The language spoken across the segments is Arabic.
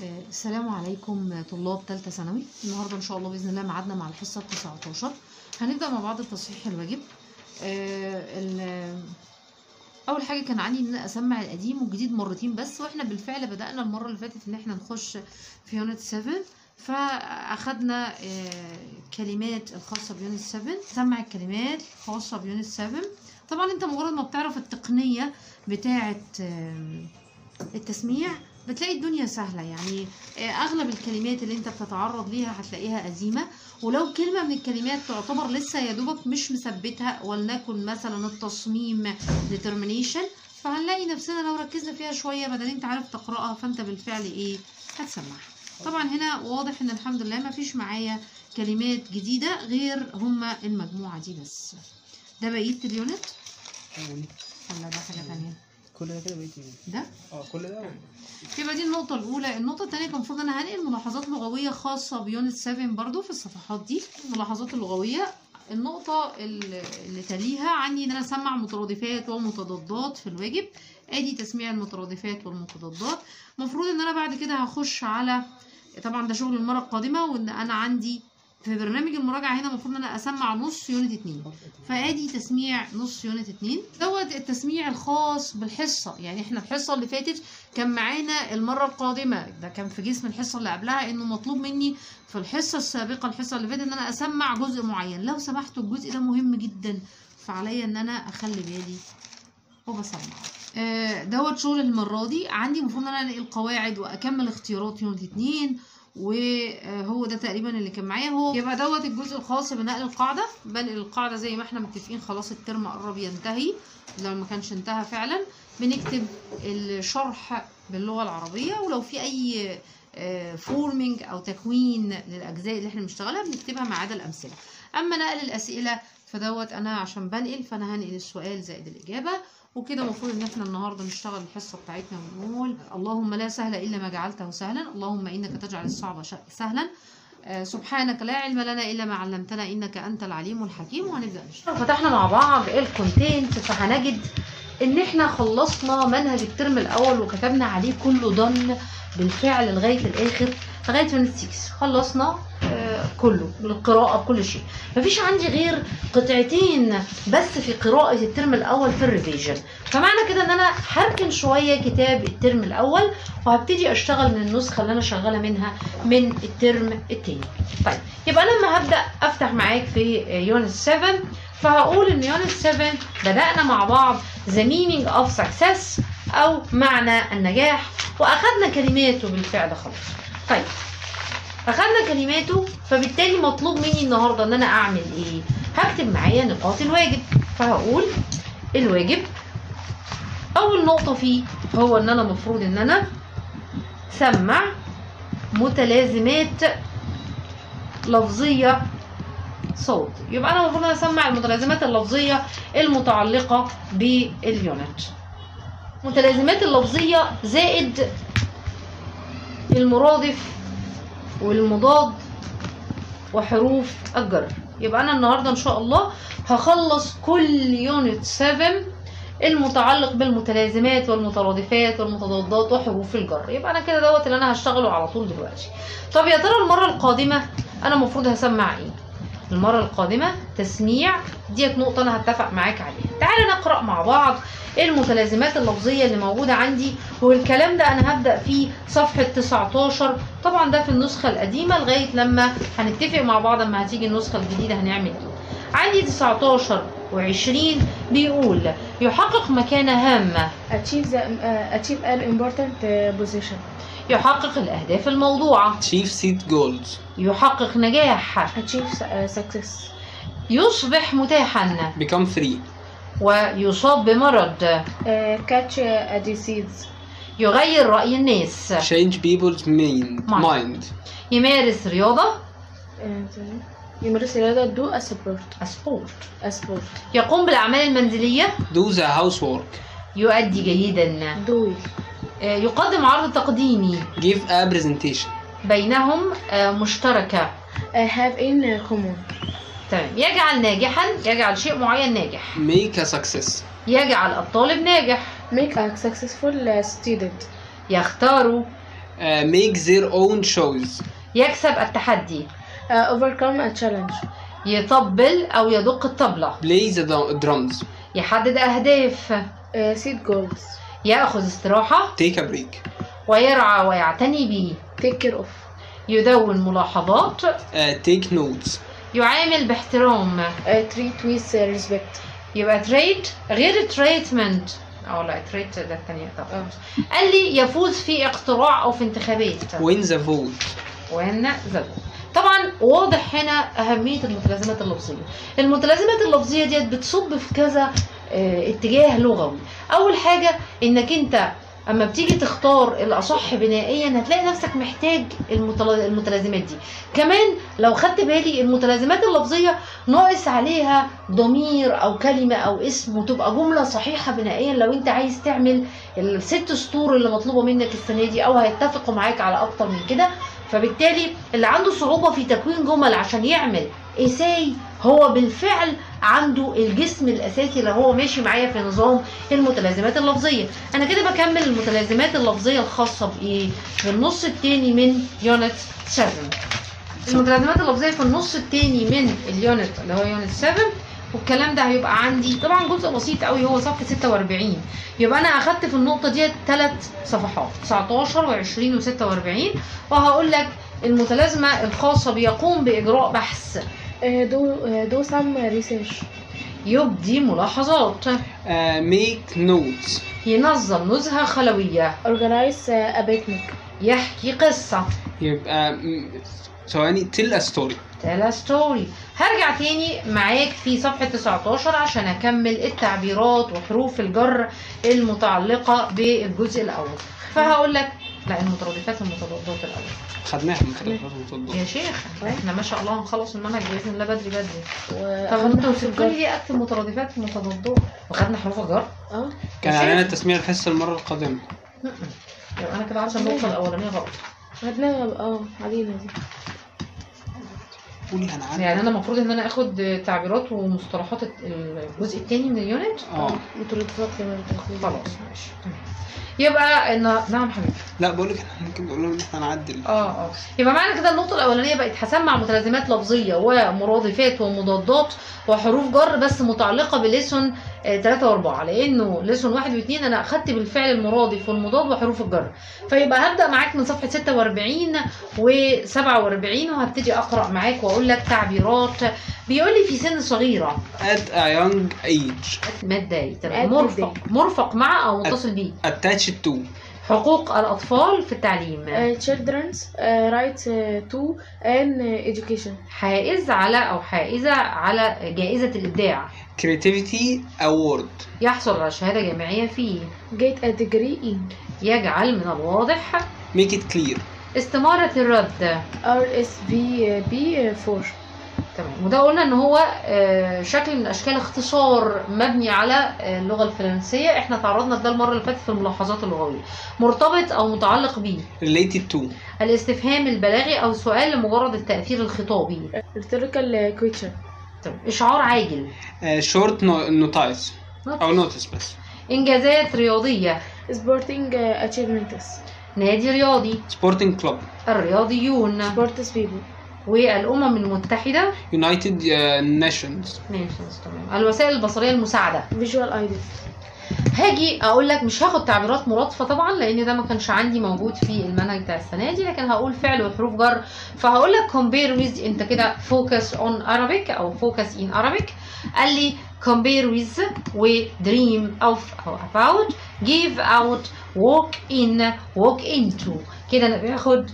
السلام عليكم طلاب ثالثة ثانوي. النهاردة إن شاء الله بإذن الله ميعادنا مع الحصة 19 هنبدأ مع بعض بتصحيح الواجب. آه، أول حاجة كان عندي إن أنا أسمع القديم والجديد مرتين بس وإحنا بالفعل بدأنا المرة اللي فاتت إن إحنا نخش في unit 7 فأخدنا آه، كلمات الخاصة ب unit 7 سمع الكلمات الخاصة ب unit 7 طبعا أنت مجرد ما بتعرف التقنية بتاعة آم، التسميع بتلاقي الدنيا سهلة. يعني آه، أغلب الكلمات اللي أنت بتتعرض ليها هتلاقيها قديمة ولو كلمة من الكلمات تعتبر لسه يا دوبك مش مثبتها ولنكن مثلا التصميم determination فهنلاقي نفسنا لو ركزنا فيها شوية بدل أنت عارف تقرأها فأنت بالفعل إيه هتسمعها. طبعا هنا واضح إن الحمد لله مفيش معايا كلمات جديدة غير هما المجموعة دي بس. ده بقية ال unit؟ ولا ده حاجة تانية؟ كل ده كده بقيت إيه؟ ده؟ آه كل ده يبقى دي النقطة الأولى، النقطة التانية كان المفروض أنا هنقل ملاحظات لغوية خاصة ب unit 7 برضو في الصفحات دي، الملاحظات اللغوية، النقطة ال- اللي تليها عندي إن أنا أسمع مترادفات ومتضادات في الواجب، أدي تسميع المترادفات والمتضادات، المفروض إن أنا بعد كده هخش على طبعا ده شغل المرة القادمة وإن أنا عندي في برنامج المراجعة هنا المفروض إن أنا أسمع نص unit 2 فآدي تسميع نص unit 2 دوت التسميع الخاص بالحصة. يعني إحنا الحصة اللي فاتت كان معانا المرة القادمة. ده كان في جسم الحصة اللي قبلها إنه مطلوب مني في الحصة السابقة الحصة اللي فاتت إن أنا أسمع جزء معين. لو سمحتوا الجزء ده مهم جدا فعليا إن أنا أخلي بالي وبسمع. آه، دوت شغل المرة دي. عندي المفروض إن أنا أنقل قواعد وأكمل اختيارات unit 2 وهو ده تقريبا اللي كان معايا. هو يبقى دوت الجزء الخاص بنقل القاعدة بنقل القاعدة زي ما إحنا متفقين خلاص الترم قرب ينتهي لو ما كانش انتهى فعلا. بنكتب الشرح باللغة العربية ولو في أي forming أو تكوين للأجزاء اللي إحنا بنشتغلها بنكتبها ما عدا الأمثلة. أما نقل الأسئلة فدوت أنا عشان بنقل فأنا هنقل السؤال زائد الإجابة. وكده المفروض إن إحنا النهارده نشتغل الحصة بتاعتنا ونقول اللهم لا سهل إلا ما جعلته سهلا. اللهم إنك تجعل الصعب سهلا. آه، سبحانك لا علم لنا إلا ما علمتنا. إنك أنت العليم الحكيم. وهنبدأ نشتغل فتحنا مع بعض ال content فهنجد إن إحنا خلصنا منهج الترم الأول وكتبنا عليه كله done بالفعل لغاية الآخر لغاية unit 6 خلصنا كله بالقراءه بكل شيء. مفيش عندي غير قطعتين بس في قراءة الترم الأول في ال revision. فمعنى كده إن أنا هركن شوية كتاب الترم الأول وهبتدي أشتغل من النسخة اللي أنا شغالة منها من الترم التاني. طيب يبقى أنا لما هبدأ أفتح معاك في unit 7 فهقول إن unit 7 بدأنا مع بعض the meaning of success أو معنى النجاح واخدنا كلماته بالفعل خلاص طيب اخدنا كلماته فبالتالي مطلوب مني النهارده إن أنا أعمل إيه؟ هكتب معايا نقاط الواجب. فهقول الواجب. أول نقطة فيه هو إن أنا المفروض إن أنا سمع متلازمات لفظية صوت. يبقى أنا المفروض إن أسمع المتلازمات اللفظية المتعلقة باليونت. متلازمات اللفظية زائد المرادف والمضاد وحروف الجر يبقى أنا النهارده إن شاء الله هخلص كل يونت 7 المتعلق بالمتلازمات والمترادفات والمتضادات وحروف الجر. يبقى أنا كده دوت اللي أنا هشتغله على طول دلوقتي. طب يا ترى المرة القادمة أنا المفروض هسمع إيه؟ المرة القادمة تسميع ديت نقطة أنا هتفق معاك عليها. تعالى نقرأ مع بعض المتلازمات اللفظية اللي موجودة عندي. والكلام ده أنا هبدأ فيه صفحة 19 طبعا ده في النسخة القديمة لغاية لما هنتفق مع بعض اما هتيجي النسخة الجديدة هنعمل إيه. عندي 19 و20 بيقول يحقق مكانة هامة. Achieve the uh, achieve an important uh, position. يحقق الأهداف الموضوعة. Chief Seat Goals. يحقق نجاح. Achieve uh, success. يصبح متاحا. Become free. ويصاب بمرض uh, catch uh, a disease يغير رأي الناس Change people's Mind. mind يمارس رياضة uh, يمارس رياضة do a sport سبورت a sport يقوم بالأعمال المنزلية Do the housework يؤدي جيدا do آه، يقدم عرض تقديمي Give a presentation بينهم آه، مشتركة uh, have in common تمام. يجعل ناجحا يجعل شيء معين ناجح. make a success يجعل الطالب ناجح. make a successful student يختاروا. make their own choice يكسب التحدي. overcome a challenge يطبل أو يدق الطبلة. play the drums يحدد أهداف. set uh, goals يأخذ استراحة. take a break ويرعى ويعتني به. take care of يدون ملاحظات. take uh, notes يعامل باحترام. Treat with respect. يبقى treat غير treatment أو لا treat ده الثانية طبعا. آه. قال لي يفوز في اقتراع أو في انتخابات. Win the vote. وان زاد طبعا واضح هنا أهمية المتلازمات اللفظية. المتلازمات اللفظية ديت بتصب في كذا آه، اتجاه لغوي. أول حاجة إنك أنت أما بتيجي تختار الأصح بنائيا هتلاقي نفسك محتاج المتلا- المتلازمات دي. كمان لو خدت بالي المتلازمات اللفظية ناقص عليها ضمير أو كلمة أو اسم وتبقى جملة صحيحة بنائيا. لو أنت عايز تعمل الست سطور اللي مطلوبة منك السنة دي أو هيتفقوا معاك على أكتر من كده فبالتالي اللي عنده صعوبة في تكوين جمل عشان يعمل إيساي هو بالفعل عنده الجسم الأساسي اللي هو ماشي معايا في نظام المتلازمات اللفظية. أنا كده بكمل المتلازمات اللفظية الخاصة بإيه؟ بالنص التاني من unit 7 المتلازمات اللفظية في النص التاني من ال unit اللي هو unit 7 والكلام ده هيبقى عندي طبعا جزء بسيط قوي هو صفحة 46 يبقى أنا أخدت في النقطة ديت ثلاث صفحات 19 و20 و46 وهقول لك المتلازمة الخاصة بيقوم بإجراء بحث. Do uh, do some research. يبدي ملاحظات. uh, make notes. ينظم نزهة خلوية. Organize uh, a picnic يحكي قصة. يبقى م- ثواني tell a story. تلا ستوري هرجع تاني معاك في صفحة 19 عشان أكمل التعبيرات وحروف الجر المتعلقة بالجزء الأول. فهقول لك لا المترادفات المتضادات الأول. خدناها من متضادات يا شيخ إحنا ما شاء الله هنخلص المنهج بإذن الله بدري بدري. و طب أنتوا سبتوا لي ليه اكتب مترادفات متضادات. وخدنا حروف الجر. آه. كان علينا شيخ. تسميع الحصة المرة القادمة. يبقى أنا كده عارفه النقطة الأولانية غلط. خدناها آه علينا دي. قولي أنا يعني أنا المفروض إن أنا آخد تعبيرات ومصطلحات الجزء الثاني من اليونت؟ آه. متردفات كمان. خلاص ماشي. يبقى ان نعم حبيبي. لا بقول لك إحنا ممكن نقول لهم إن إحنا نعدل. آه آه. يبقى معنى كده النقطة الأولانية بقت هسمع متلازمات لفظية ومرادفات ومضادات وحروف جر بس متعلقة ب lesson 3 و4 لأنه lesson 1 و2 أنا أخدت بالفعل المرادف والمضاد وحروف الجر. فيبقى هبدأ معاك من صفحة 46 و47 وهبتدي أقرأ معاك وأقول لك تعبيرات. بيقول لي في سن صغيرة. At a young age. مادة At تمام. مرفق. مرفق مع أو متصل بيه. attached to. حقوق الأطفال في التعليم. Uh, children's uh, right uh, to an uh, education. حائز على أو حائزة على جائزة الإبداع. Creativity award. يحصل على شهادة جامعية فيه get a degree in يجعل من الواضح make it clear. استمارة الرد. RSVP 4 تمام. وده قلنا إن هو آه، شكل من أشكال اختصار مبني على آه، اللغة الفرنسية. إحنا تعرضنا لده المرة اللي فاتت في الملاحظات اللغوية. مرتبط أو متعلق بيه related to. الاستفهام البلاغي أو سؤال لمجرد التأثير الخطابي. Rhetorical question. طيب، إشعار عاجل. short notice أو notice بس. إنجازات رياضية. sporting achievements نادي رياضي. sporting club الرياضيون. sports people والأمم المتحدة. United Nations Nations تمام. الوسائل البصرية المساعدة. visual identity هاجي أقول لك مش هاخد تعبيرات مرادفه طبعا لأن ده ما كانش عندي موجود في المنهج بتاع السنة دي لكن هقول فعل وحروف جر. فهقول لك compare with انت كده focus on Arabic أو focus in Arabic. قال لي compare with و dream of أو about. give out walk in walk into. كده أنا باخد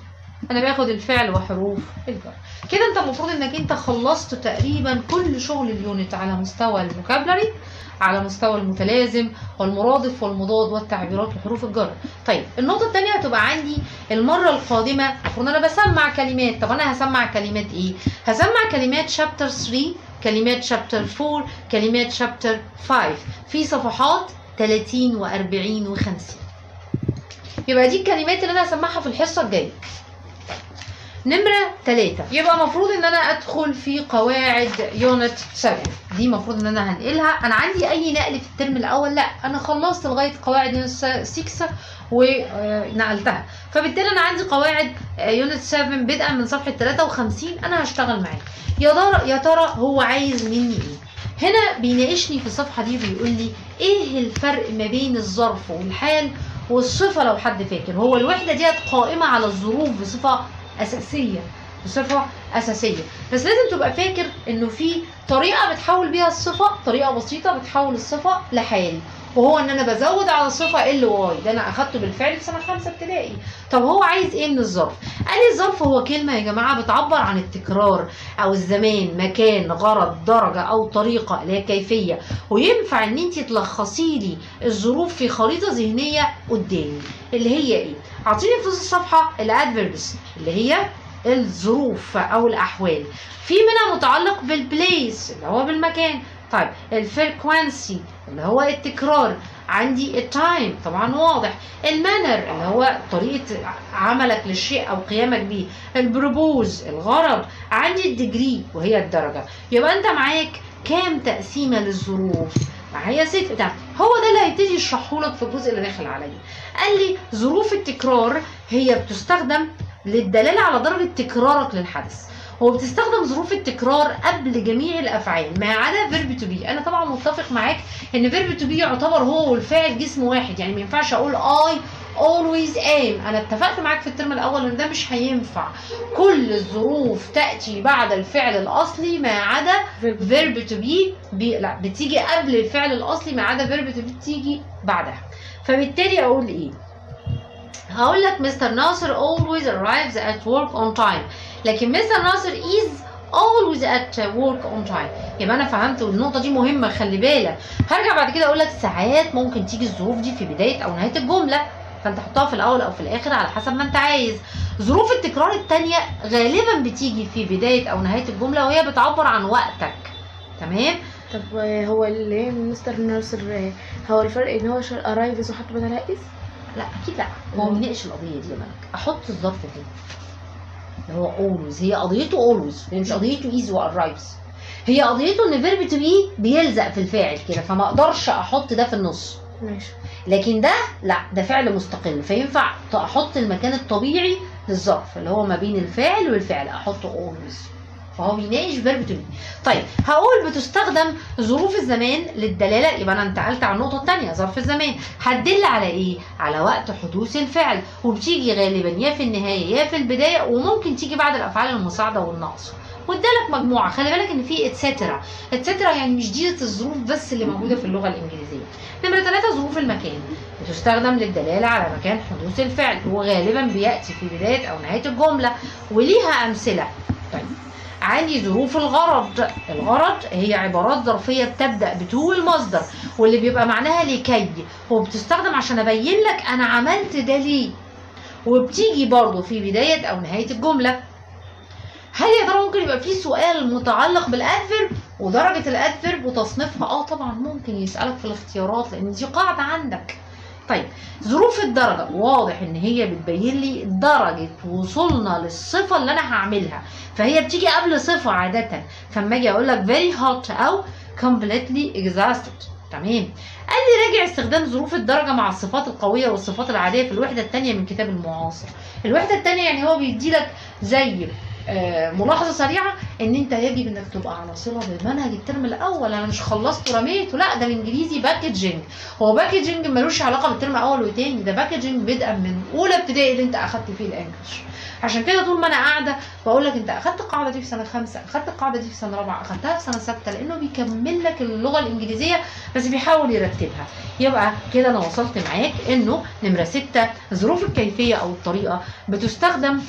أنا باخد الفعل وحروف الجر. كده أنت المفروض إنك أنت خلصت تقريبا كل شغل ال unit على مستوى ال vocabulary على مستوى المتلازم والمرادف والمضاد والتعبيرات وحروف الجر. طيب النقطة الثانية هتبقى عندي المرة القادمة. المفروض أنا بسمع كلمات. طب أنا هسمع كلمات إيه؟ هسمع كلمات chapter 3 كلمات chapter 4 كلمات chapter 5 في صفحات 30 و40 و50 يبقى دي الكلمات اللي أنا هسمعها في الحصة الجاية. نمرة ثلاثة يبقى المفروض إن أنا أدخل في قواعد unit 7 دي المفروض إن أنا هنقلها. أنا عندي أي نقل في الترم الأول؟ لأ أنا خلصت لغاية قواعد unit 6 ونقلتها. فبالتالي أنا عندي قواعد unit 7 بدءا من صفحة 53 أنا هشتغل معاه. يا يا ترى هو عايز مني إيه؟ هنا بيناقشني في الصفحة دي بيقول لي إيه الفرق ما بين الظرف والحال والصفة لو حد فاكر؟ هو الوحدة ديت قائمة على الظروف بصفة أساسية. بصفة أساسية. بس لازم تبقى فاكر إنه في طريقة بتحول بيها الصفة طريقة بسيطة بتحول الصفة لحال وهو ان أنا بزود على الصفه ال واي ده أنا اخدته بالفعل في سنة خمسة ابتدائي. طب هو عايز إيه من الظرف؟ قال لي الظرف هو كلمة يا جماعة بتعبر عن التكرار أو الزمان مكان غرض درجة أو طريقة اللي هي كيفية. وينفع إن انت تلخصي لي الظروف في خريطة ذهنية قدامي. اللي هي إيه؟ أعطيني في الصفحة ال adverbs اللي هي الظروف أو الأحوال. في منها متعلق بال place اللي هو بالمكان. طيب ال frequency اللي هو التكرار. عندي ال time طبعا واضح. ال manner اللي هو طريقة عملك للشيء أو قيامك بيه. ال purpose الغرض. عندي ال degree وهي الدرجة. يبقى أنت معاك كام تقسيمة للظروف؟ معايا ست. بتاع هو ده اللي هيبتدي يشرحه لك في الجزء اللي داخل عليا. قال لي ظروف التكرار هي بتستخدم للدلالة على درجة تكرارك للحدث. هو بتستخدم ظروف التكرار قبل جميع الأفعال. ما عدا verb to be أنا طبعا متفق معاك إن verb to be يعتبر هو والفاعل جسم واحد. يعني ما ينفعش أقول I always am. أنا اتفقت معاك في الترم الأول إن ده مش هينفع. كل الظروف تأتي بعد الفعل الأصلي ما عدا verb to be بي لا بتيجي قبل الفعل الأصلي ما عدا verb to be بتيجي بعدها. فبالتالي أقول إيه؟ هقول لك Mr. ناصر always arrives at work on time. لكن Mr. ناصر is always at work on time. يبقى أنا فهمت والنقطة دي مهمة خلي بالك. هرجع بعد كده أقول لك ساعات ممكن تيجي الظروف دي في بداية أو نهاية الجملة. فأنت حطها في الأول أو في الآخر على حسب ما أنت عايز. ظروف التكرار التانية غالبا بتيجي في بداية أو نهاية الجملة وهي بتعبر عن وقتك. تمام؟ طب هو اللي Mr. ناصر هو الفرق إن هو arrives وحط بدلها is لا أكيد لا. هو بيناقش القضية دي يا ملك. أحط الظرف فين هو always. هي قضيته always. هي مش قضيته is وarrives هي قضيته إن verb to be بيلزق في الفاعل كده فما أقدرش أحط ده في النص. ماشي. لكن ده لا ده فعل مستقل فينفع أحط المكان الطبيعي للظرف اللي هو ما بين الفاعل والفعل أحطه always. فهو بيناقش verb to be طيب هقول بتستخدم ظروف الزمان للدلالة. يبقى أنا انتقلت على النقطة الثانية ظرف الزمان. هتدل على إيه؟ على وقت حدوث الفعل. وبتيجي غالبا يا في النهاية يا في البداية وممكن تيجي بعد الأفعال المساعدة والنقص. وادالك مجموعة. خلي بالك إن في et cetera اتسترا يعني مش دي الظروف بس اللي موجودة في اللغة الإنجليزية. نمرة ثلاثة ظروف المكان. بتستخدم للدلالة على مكان حدوث الفعل. وغالبا بيأتي في بداية أو نهاية الجملة. وليها أمثلة. طيب. عندي ظروف الغرض. الغرض هي عبارات ظرفية بتبدأ بتو المصدر واللي بيبقى معناها لكي وبتستخدم عشان أبين لك أنا عملت ده ليه. وبتيجي برضه في بداية أو نهاية الجملة. هل يا ترى ممكن يبقى في سؤال متعلق بالأدفيرب؟ ودرجة الأدفيرب وتصنيفها؟ آه طبعا ممكن يسألك في الاختيارات لأن دي قاعدة عندك. طيب ظروف الدرجة. واضح إن هي بتبين لي درجة وصولنا للصفة اللي أنا هعملها. فهي بتيجي قبل صفة عادة. فأما أجي أقول لك very hot أو completely exhausted. تمام؟ قال لي راجع استخدام ظروف الدرجة مع الصفات القوية والصفات العادية في الوحدة الثانية من كتاب المعاصر. الوحدة الثانية يعني هو بيدي لك زي ملاحظة سريعة إن أنت يجب إنك تبقى على صلة بمنهج الترم الأول. أنا مش خلصت ورميته لا ده الانجليزي packaging هو packaging ملوش علاقة بالترم الأول والتاني ده packaging بدءا من أولى ابتدائي اللي أنت أخدت فيه ال English. عشان كده طول ما أنا قاعدة بقول لك أنت أخدت القاعدة دي في سنة خمسة أخدت القاعدة دي في سنة رابعة أخدتها في سنة ستة لأنه بيكمل لك اللغة الإنجليزية بس بيحاول يرتبها. يبقى كده أنا وصلت معاك إنه نمرة ستة ظروف الكيفية أو الطريقة بتستخدم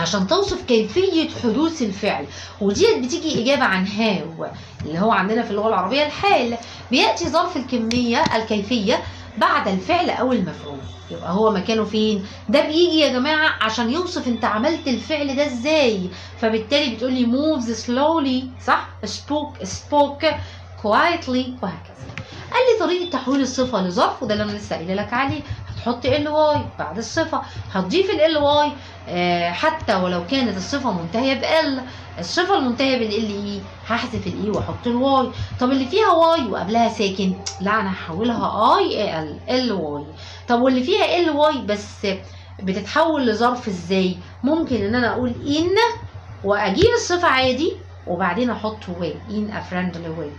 عشان توصف كيفية حدوث الفعل. وديت بتيجي إجابة عن هاو اللي هو عندنا في اللغة العربية الحال. بيأتي ظرف الكمية الكيفية بعد الفعل أو المفعول. يبقى هو مكانه فين؟ ده بيجي يا جماعة عشان يوصف أنت عملت الفعل ده إزاي. فبالتالي بتقولي moves slowly صح؟ spoke spoke quietly وهكذا. قال لي طريقة تحويل الصفة لظرف وده اللي أنا لسه قايلة لك عليه. هتحط ly بعد الصفة هتضيف ly آه، حتى ولو كانت الصفة منتهية بال الصفة المنتهية بال le هحذف ال e وأحط ال y طب اللي فيها y وقبلها ساكن؟ لا أنا هحولها i ال ly طب واللي فيها ly بس بتتحول لظرف إزاي؟ ممكن إن أنا أقول إن وأجيب الصفة عادي وبعدين أحط way a friendly way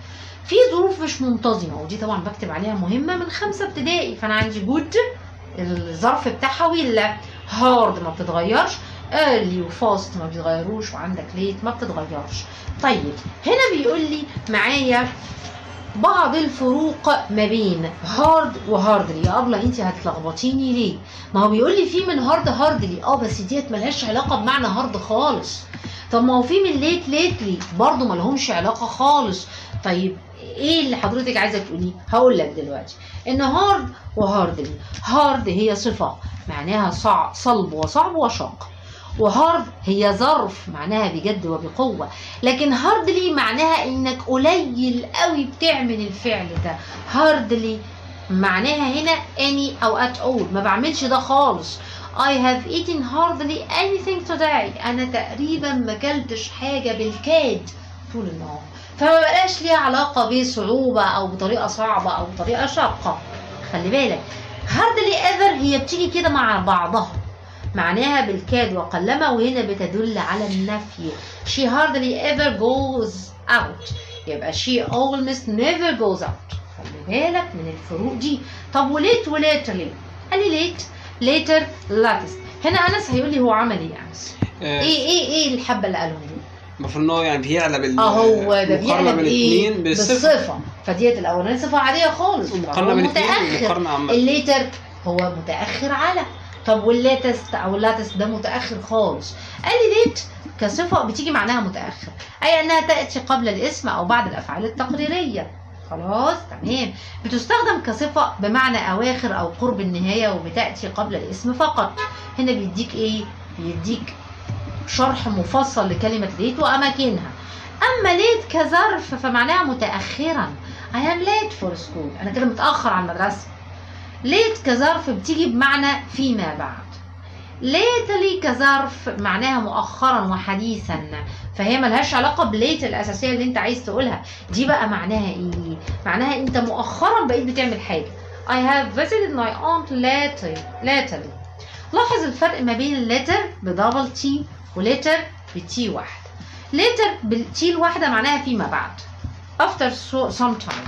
في ظروف مش منتظمة ودي طبعا بكتب عليها مهمة من خمسة ابتدائي فأنا عندي good الظرف بتاعها ولا hard ما بتتغيرش early و fast ما بيتغيروش وعندك late ما بتتغيرش. طيب هنا بيقول لي معايا بعض الفروق ما بين hard و hardly يا أبله انت هتلخبطيني ليه؟ ما هو بيقول لي في من hard hardly آه بس ديت ملهاش علاقة بمعنى hard خالص. طب ما هو في من late lately برضه ملهمش علاقة خالص. طيب إيه اللي حضرتك عايزة تقوليه؟ هقول لك دلوقتي. إن hard و hardly hard هي صفة معناها صلب وصعب وشاق. و hard هي ظرف معناها بجد وبقوة. لكن hardly معناها إنك قليل قوي بتعمل الفعل ده. هاردلي معناها هنا any أو at all. ما بعملش ده خالص. I have eaten hardly anything today. أنا تقريبا ما كلتش حاجة بالكاد طول النهار. فما بقاش ليها علاقة بصعوبة أو بطريقة صعبة أو بطريقة شاقة. خلي بالك hardly ever هي بتيجي كده مع بعضها. معناها بالكاد وقلما وهنا بتدل على النفي. she hardly ever goes out. يبقى she almost never goes out. خلي بالك من الفروق دي. طب و late و later ليه؟ قال لي late. later latest. هنا أنس هيقول لي هو عمل إيه يا أنس؟ آه، إيه إيه إيه الحبة اللي قالهم؟ المفروض ان هو يعني بيعلى بال آه هو ده المقارنة بيعمل بين إيه؟ الاثنين بالصفر بالصفة. فديت الأولانية صفة عادية خالص. الاثنين متأخر. ال later هو متأخر على. طب وال latest أو ال latest ده متأخر خالص. قال لي ليت كصفة بتيجي معناها متأخر. أي أنها تأتي قبل الاسم أو بعد الأفعال التقريرية. خلاص تمام. بتستخدم كصفة بمعنى أواخر أو قرب النهاية وبتأتي قبل الاسم فقط. هنا بيديك إيه؟ بيديك شرح مفصل لكلمة ليت وأماكنها. أما ليت كظرف فمعناها متاخرا. I am late for school. أنا كده متأخر على المدرسة. ليت كظرف بتيجي بمعنى فيما بعد. lately كظرف معناها مؤخرا وحديثا. فهي ملهاش علاقة ب late الأساسية اللي أنت عايز تقولها. دي بقى معناها إيه؟ معناها أنت مؤخرا بقيت بتعمل حاجة. I have visited my aunt lately لاحظ الفرق ما بين الليتر بدبل تي وليتر بتي واحدة. ليتر بالتي الواحدة معناها فيما بعد. After so, some time.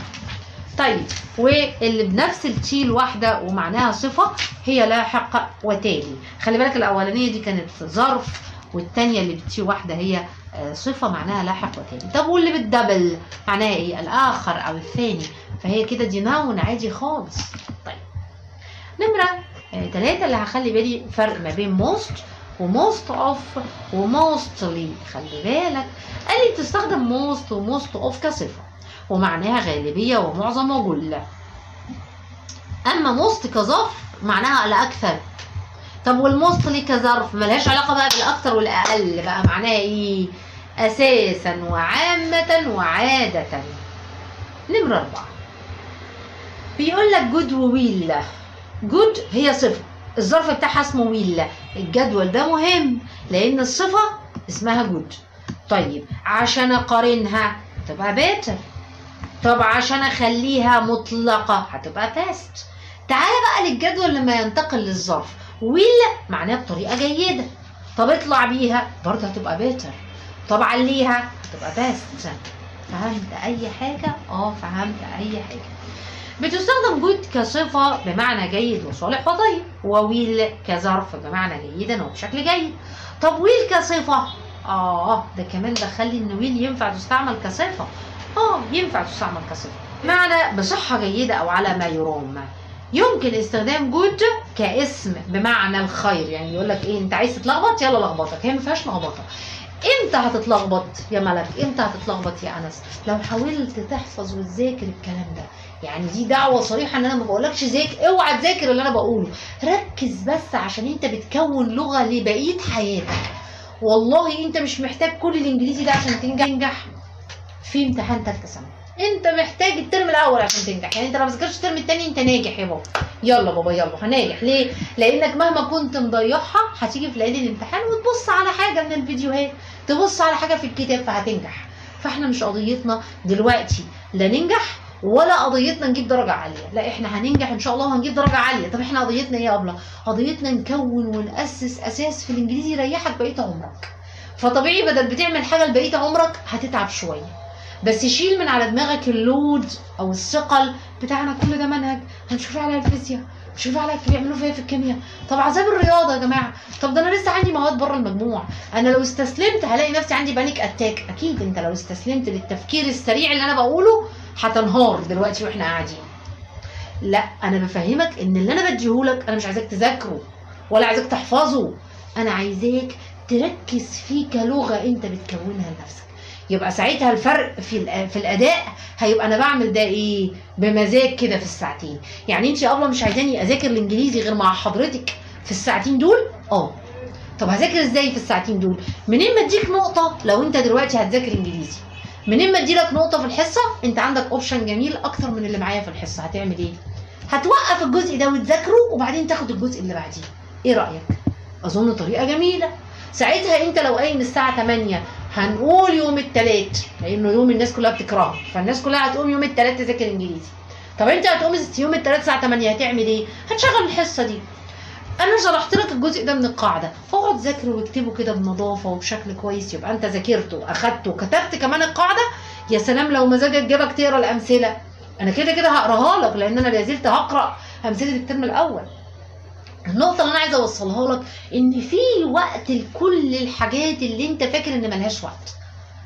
طيب واللي بنفس ال T الواحدة ومعناها صفة هي لاحق وتالي. خلي بالك الأولانية دي كانت ظرف والتانية اللي بال T واحدة هي آه، صفة معناها لاحق وتالي. طب واللي بال double معناها إيه؟ الآخر أو الثاني. فهي كده دي noun عادي خالص. طيب نمرة آه، تلاتة اللي هخلي بالي فرق ما بين most و most of و mostly خلي بالك. قال لي بتستخدم most و most of كصفة ومعناها غالبية ومعظم وجل. أما most كظرف معناها الأكثر طب وال mostly كظرف ملهاش علاقة بقى بالأكثر والأقل بقى معناها إيه؟ أساسا وعامة وعادة. نمرة أربعة. بيقول لك good و well good هي صفة. الظرف بتاعها اسمه well. الجدول ده مهم لأن الصفة اسمها good طيب عشان أقارنها تبقى better طب عشان أخليها مطلقة هتبقى best تعالى بقى للجدول لما ينتقل للظرف. well معناه بطريقة جيدة. طب اطلع بيها برضه هتبقى better طب عليها هتبقى best فهمت أي حاجة؟ آه فهمت أي حاجة. بتستخدم good كصفة بمعنى جيد وصالح وطيب و well كظرف بمعنى جيدا وبشكل جيد. طب ويل كصفة؟ آه ده كمان بخلي إن ويل ينفع تستعمل كصفة. آه ينفع تستعمل كصفة. معنى بصحة جيدة أو على ما يرام. يمكن استخدام جود كاسم بمعنى الخير. يعني يقول لك إيه أنت عايز تتلخبط؟ يلا لخبطك. هي ما فيهاش لخبطة. إمتى هتتلخبط يا ملك؟ إمتى هتتلخبط يا أنس؟ لو حاولت تحفظ وتذاكر الكلام ده يعني دي دعوة صريحة إن أنا ما بقولكش ذاكر اوعى تذاكر اللي أنا بقوله. ركز بس عشان أنت بتكون لغة لبقية حياتك. والله أنت مش محتاج كل الإنجليزي ده عشان تنجح. تنجح. في امتحان تالتة ثانوي أنت محتاج الترم الأول عشان تنجح. يعني أنت لو ما ذاكرتش الترم التاني أنت ناجح يا بابا. يلا بابا يلا. هناجح. ليه؟ لأنك مهما كنت مضيعها هتيجي في ليالي الامتحان وتبص على حاجة من الفيديوهات. تبص على حاجة في الكتاب فهتنجح. فإحنا مش قضيتنا دلوقتي لا ننجح ولا قضيتنا نجيب درجة عالية. لا إحنا هننجح إن شاء الله وهنجيب درجة عالية. طب إحنا قضيتنا إيه يا أبلة؟ قضيتنا نكون ونأسس أساس في الإنجليزي يريحك بقية عمرك. فطبيعي بدل بتعمل حاجة لبقية عمرك هتتعب شوية. بس شيل من على دماغك ال load أو الثقل بتاعنا كل ده منهج. هنشوف على الفيزياء شوف على بيعملوا فيها في الكيمياء. طب عذاب الرياضة يا جماعة. طب ده أنا لسه عندي مواد بره المجموع. أنا لو استسلمت هلاقي نفسي عندي panic attack أكيد أنت لو استسلمت للتفكير السريع اللي أنا بقوله هتنهار دلوقتي وإحنا قاعدين. لا أنا بفهمك إن اللي أنا بديهولك أنا مش عايزاك تذاكره ولا عايزاك تحفظه. أنا عايزاك تركز فيه كلغة أنت بتكونها لنفسك. يبقى ساعتها الفرق في في الأداء هيبقى أنا بعمل ده إيه؟ بمزاج كده في الساعتين. يعني أنت ابله مش عايزاني أذاكر الإنجليزي غير مع حضرتك في الساعتين دول؟ آه. طب هذاكر إزاي في الساعتين دول؟ منين ما أديك نقطة لو أنت دلوقتي هتذاكر إنجليزي؟ منين ما اديلك نقطة في الحصة انت عندك اوبشن جميل أكتر من اللي معايا في الحصة. هتعمل إيه؟ هتوقف الجزء ده وتذاكره وبعدين تاخد الجزء اللي بعديه. إيه رأيك؟ أظن طريقة جميلة. ساعتها انت لو قايم الساعة 8 هنقول يوم الثلاث لأنه يوم الناس كلها بتكرهه فالناس كلها هتقوم يوم الثلاث تذاكر إنجليزي. طب انت هتقوم يوم الثلاث الساعة 8 هتعمل إيه؟ هتشغل الحصة دي. أنا شرحت لك الجزء ده من القاعدة اقعد ذاكره واكتبه كده بنظافة وبشكل كويس يبقى أنت ذاكرته أخدته كتبت كمان القاعدة يا سلام لو مزاجك جابك تقرأ الأمثلة أنا كده كده هقراها لك لأن أنا لازلت هقرأ أمثلة الترم الأول النقطة اللي أنا عايزة أوصلها لك إن في وقت لكل الحاجات اللي أنت فاكر إن ملهاش وقت.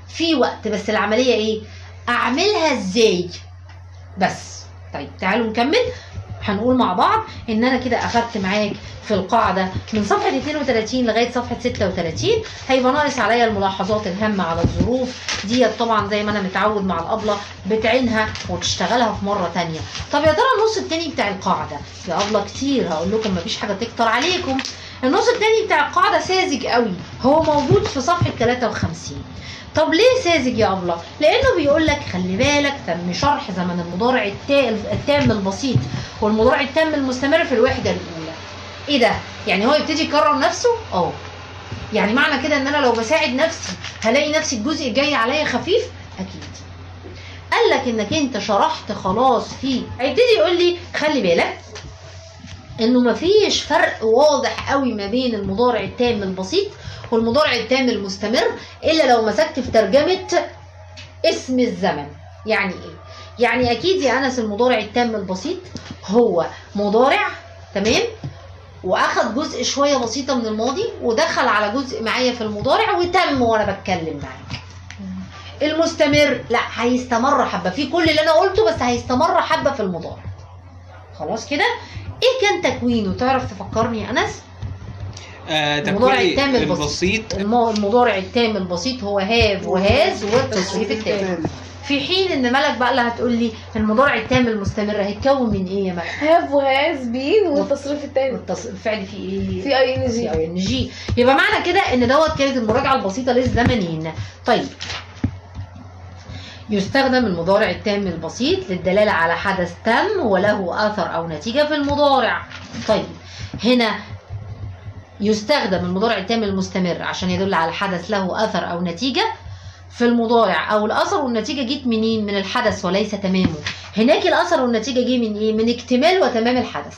في وقت بس العملية إيه؟ أعملها إزاي؟ بس. طيب تعالوا نكمل هنقول مع بعض إن أنا كده أخدت معاك في القاعدة من صفحة 32 لغاية صفحة 36 هيبقى ناقص عليا الملاحظات الهامة على الظروف ديت. طبعا زي ما أنا متعود مع الأبلة بتعينها وتشتغلها في مرة تانية. طب يا ترى النص التاني بتاع القاعدة؟ يا أبلة كتير هقول لكم مفيش حاجة تكتر عليكم. النص التاني بتاع القاعدة ساذج قوي هو موجود في صفحة 53 طب ليه ساذج يا أبلة؟ لأنه بيقول لك خلي بالك تم شرح زمن المضارع التا- التام البسيط والمضارع التام المستمر في الوحدة الأولى. إيه ده؟ يعني هو يبتدي يكرر نفسه؟ أه. يعني معنى كده إن أنا لو بساعد نفسي هلاقي نفسي الجزء الجاي عليا خفيف؟ أكيد. قال لك إنك أنت شرحت خلاص فيه هيبتدي يقول لي خلي بالك إنه مفيش فرق واضح قوي ما بين المضارع التام البسيط والمضارع التام المستمر إلا لو مسكت في ترجمة اسم الزمن. يعني إيه؟ يعني أكيد يا أنس المضارع التام البسيط هو مضارع تمام؟ واخد جزء شوية بسيطة من الماضي ودخل على جزء معايا في المضارع وتم وأنا بتكلم معاك. المستمر لا هيستمر حبة. في كل اللي أنا قلته بس هيستمر حبة في المضارع. خلاص كده؟ إيه كان تكوينه؟ تعرف تفكرني يا أنس؟ آه المضارع تكوين التام البسيط. البسيط. الم- المضارع التام البسيط هو هاف وهاز والتصريف التام. في حين إن ملك بقى اللي هتقول لي المضارع التام المستمر هيتكون من إيه يا ملك؟ have و has been والتصريف التاني والتص- الفعل فيه إيه؟ في ING أو NG يبقى معنى كده إن دوت كانت المراجعة البسيطة للزمنين طيب. يستخدم المضارع التام البسيط للدلالة على حدث تم وله أثر أو نتيجة في المضارع. طيب. هنا يستخدم المضارع التام المستمر عشان يدل على حدث له أثر أو نتيجة في المضارع أو الأثر والنتيجة جيت منين؟ من الحدث وليس تمامه. هناك الأثر والنتيجة جه من إيه؟ من اكتمال وتمام الحدث.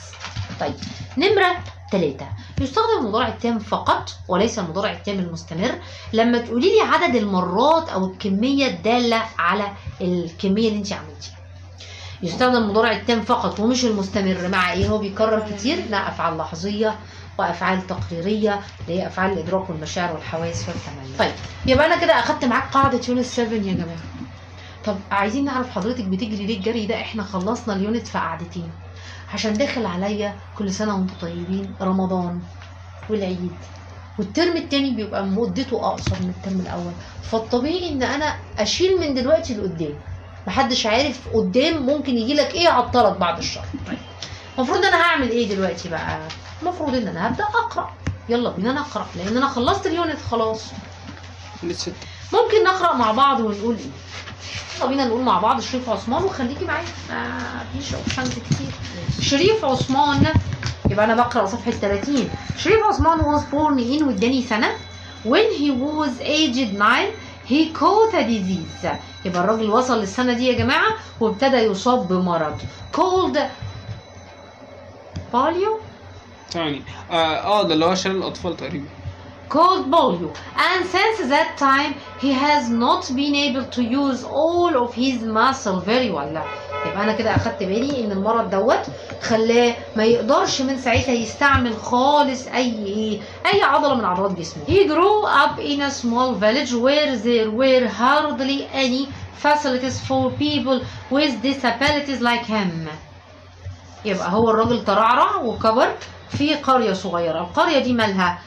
طيب نمرة ثلاثة يستخدم المضارع التام فقط وليس المضارع التام المستمر. لما تقولي لي عدد المرات أو الكمية الدالة على الكمية اللي انت عملتيها. يستخدم المضارع التام فقط ومش المستمر. مع إيه؟ هو بيكرر كتير. مع أفعال لحظية. وأفعال تقريرية اللي هي افعال الإدراك والمشاعر والحواس والتميز. طيب يبقى أنا كده أخدت معاك قاعدة unit 7 يا جماعة. طب عايزين نعرف حضرتك بتجري ليه الجري ده؟ إحنا خلصنا ال unit في قعدتين عشان داخل عليا كل سنة وأنتم طيبين رمضان والعيد. والترم التاني بيبقى مدته أقصر من الترم الأول. فالطبيعي إن أنا أشيل من دلوقتي لقدام. محدش عارف قدام ممكن يجي لك إيه يعطلك بعد الشر. طيب المفروض أنا هعمل إيه دلوقتي بقى؟ المفروض إن أنا هبدا أقرأ. يلا بينا نقرأ لأن أنا خلصت ال unit خلاص. ممكن نقرأ مع بعض ونقول إيه؟ يلا بينا نقول مع بعض شريف عثمان وخليكي معايا. ما فيش options كتير. شريف عثمان يبقى أنا بقرأ صفحة 30 شريف عثمان was born in واداني سنة. When he was aged 9 he caught a disease. يبقى الراجل وصل للسنة دي يا جماعة وابتدى يصاب بمرض. Called polio. ثاني آه آه، ده اللي هو شلل الاطفال تقريبا called polio and since that time he has not been able to use all of his muscle very well يبقى أنا كده اخدت بالي ان المرض دوت خلاه ما يقدرش من ساعتها يستعمل خالص اي إيه اي عضله من عضلات جسمه he grew up in a small village where there were hardly any facilities for people with disabilities like him يبقى هو الراجل ترعرع وكبر في قرية صغيرة. القرية دي مالها؟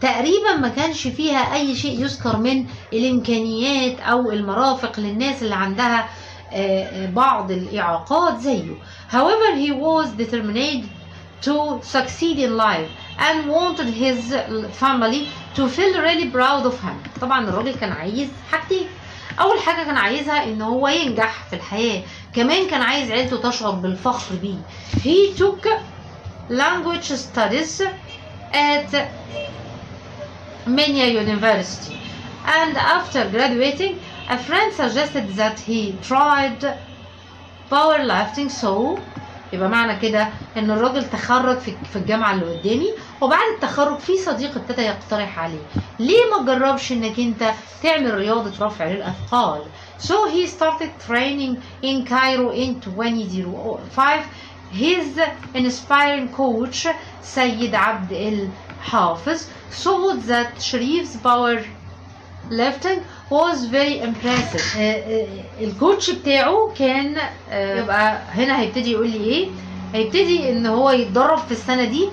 تقريبا ما كانش فيها أي شيء يذكر من الإمكانيات أو المرافق للناس اللي عندها آه، آه، بعض الإعاقات زيه. However he was determined to succeed in life and wanted his family to feel really proud of him. طبعا الراجل كان عايز حاجتين أول حاجة كان عايزها إن هو ينجح في الحياة. كمان كان عايز عيلته تشعر بالفخر بيه. He took language studies at Menya University. And after graduating, a friend suggested that he tried powerlifting so يبقى معنى كده ان الراجل تخرج في في الجامعة اللي قدامي وبعد التخرج في صديق ابتدى يقترح عليه ليه ما تجربش انك انت تعمل رياضه رفع للاثقال so he started training in Cairo in 2005 his inspiring coach سيد عبد الحافظ thought that Sharif's power lifting was very impressive. آه، آه، الكوتش بتاعه كان يبقى هنا هيبتدي يقول لي إيه؟ هيبتدي إن هو يتدرب في السنة دي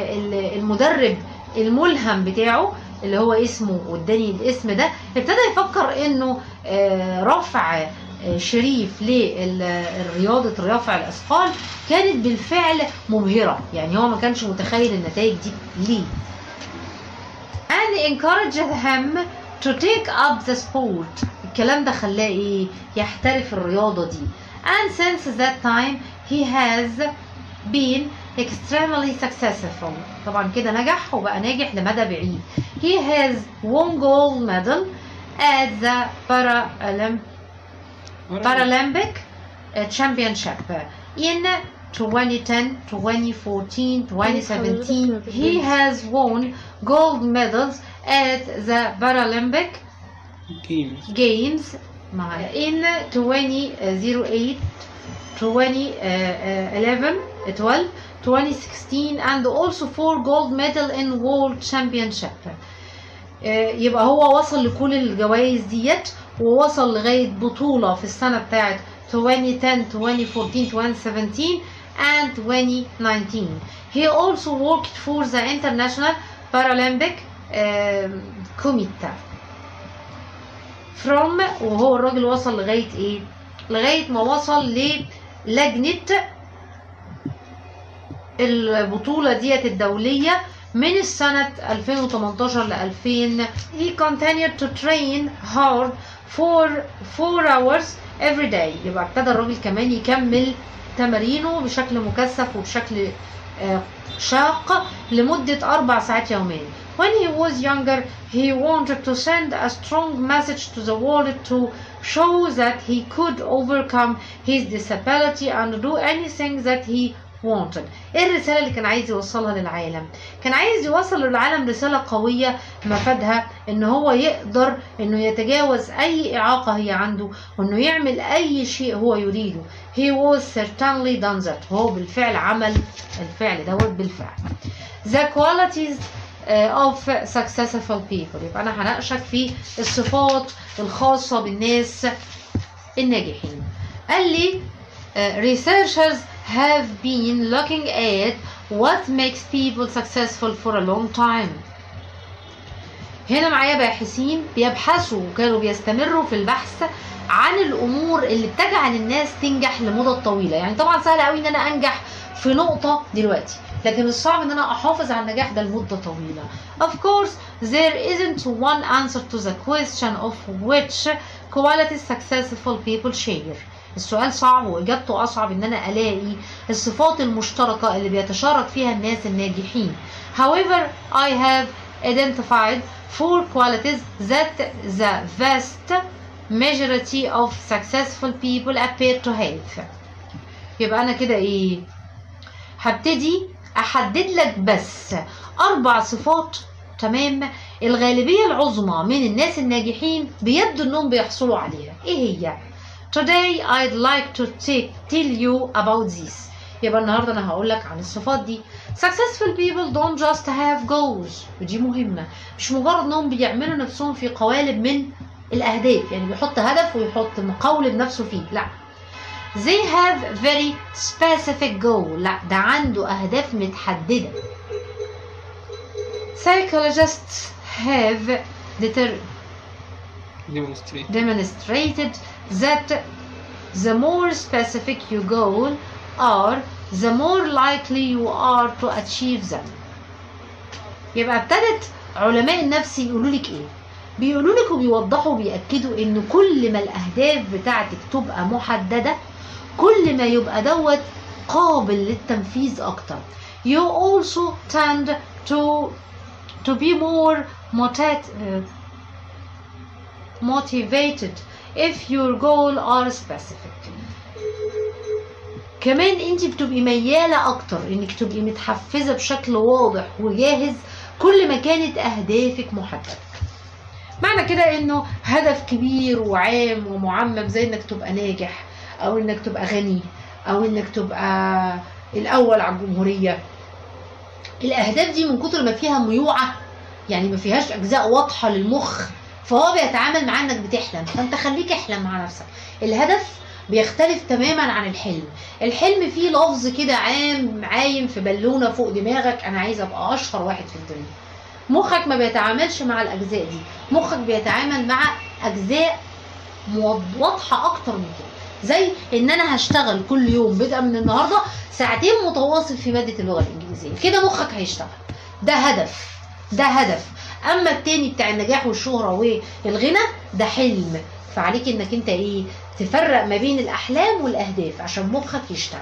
والمدرب الملهم بتاعه اللي هو اسمه واداني الاسم ده ابتدى يفكر إنه آه، رفع شريف لرياضة رفع الأثقال كانت بالفعل مبهرة. يعني هو ما كانش متخيل النتائج دي ليه. And encouraged him to take up the sport. الكلام ده خلاه إيه؟ يحترف الرياضة دي. And since that time he has been extremely successful. طبعا كده نجح وبقى ناجح لمدى بعيد. He has won gold medal at the Paralympic Paralympic uh, Championship in 2010, 2014, 2017. He has won gold medals at the Paralympic جيمز Games مع in 2008, 2011, 12, 2016 and also four gold medal in World Championship. آه، يبقى هو وصل لكل الجوائز ديت ووصل لغاية بطولة في السنة بتاعت 2010, 2014, 2017 and 2019. He also worked for the International Paralympic um, Committee. From وهو الراجل وصل لغاية إيه؟ لغاية ما وصل للجنة البطولة ديت الدولية من السنة 2018 ل 2000 he continued to train hard for 4 hours every day يبقى ابتدى الراجل كمان يكمل تمارينه بشكل مكثف وبشكل آه، شاق لمدة أربع ساعات يوميا When he was younger, he wanted to send a strong message to the world to show that he could overcome his disability and do anything that he wanted. إيه الرسالة اللي كان عايز يوصلها للعالم؟ كان عايز يوصل للعالم رسالة قوية مفادها إن هو يقدر إنه يتجاوز أي إعاقة هي عنده وإنه يعمل أي شيء هو يريده. He was certainly done that. هو بالفعل عمل الفعل دوت بالفعل. The qualities uh, of successful people يبقى أنا هناقشك في الصفات الخاصة بالناس الناجحين. قال لي uh, researchers have been looking at what makes people successful for a long time. هنا معايا باحثين بيبحثوا وكانوا بيستمروا في البحث عن الأمور اللي بتجعل الناس تنجح لمدة طويلة. يعني طبعا سهل قوي إن أنا أنجح في نقطة دلوقتي لكن الصعب إن أنا أحافظ على النجاح ده لمدة طويلة. Of course there isn't one answer to the question of which qualities successful people share. السؤال صعب وإجابته أصعب إن أنا ألاقي الصفات المشتركة اللي بيتشارك فيها الناس الناجحين. However I have identified four qualities that the vast majority of successful people appear to have. يبقى أنا كده إيه؟ هبتدي أحدد لك بس أربع صفات تمام؟ الغالبية العظمى من الناس الناجحين بيبدو إنهم بيحصلوا عليها. إيه هي؟ Today I'd like to take, tell you about this يبقى النهارده أنا هقول لك عن الصفات دي successful people don't just have goals ودي مهمه مش مجرد انهم بيعملوا نفسهم في قوالب من الاهداف يعني بيحط هدف ويحط مقولب نفسه فيه لا they have very specific goal لا ده عنده أهداف متحددة psychologists have deter demonstrate demonstrated that the more specific your goal are the more likely you are to achieve them. يبقى ابتدت علماء النفس يقولوا لك إيه؟ بيقولوا لك وبيوضحوا وبيأكدوا إن كل ما الأهداف بتاعتك تبقى محددة كل ما يبقى دوت قابل للتنفيذ أكتر. You also tend to to be more motivated if your goal are specific. كمان انت بتبقي ميالة أكتر إنك تبقي متحفزة بشكل واضح وجاهز كل ما كانت أهدافك محددة. معنى كده إنه هدف كبير وعام ومعمم زي إنك تبقى ناجح أو إنك تبقى غني أو إنك تبقى الأول على الجمهورية. الأهداف دي من كتر ما فيها ميوعة يعني ما فيهاش أجزاء واضحة للمخ فهو بيتعامل معاه انك بتحلم فانت خليك احلم مع نفسك. الهدف بيختلف تماما عن الحلم. الحلم فيه لفظ كده عام عايم في بالونة فوق دماغك أنا عايز ابقى اشهر واحد في الدنيا. مخك ما بيتعاملش مع الأجزاء دي. مخك بيتعامل مع أجزاء واضحة أكتر من كده. زي إن أنا هشتغل كل يوم بدءا من النهارده ساعتين متواصل في مادة اللغة الإنجليزية. كده مخك هيشتغل. ده هدف. ده هدف. اما التاني بتاع النجاح والشهره والغنى ده حلم فعليك انك انت إيه تفرق ما بين الاحلام والاهداف عشان مخك يشتغل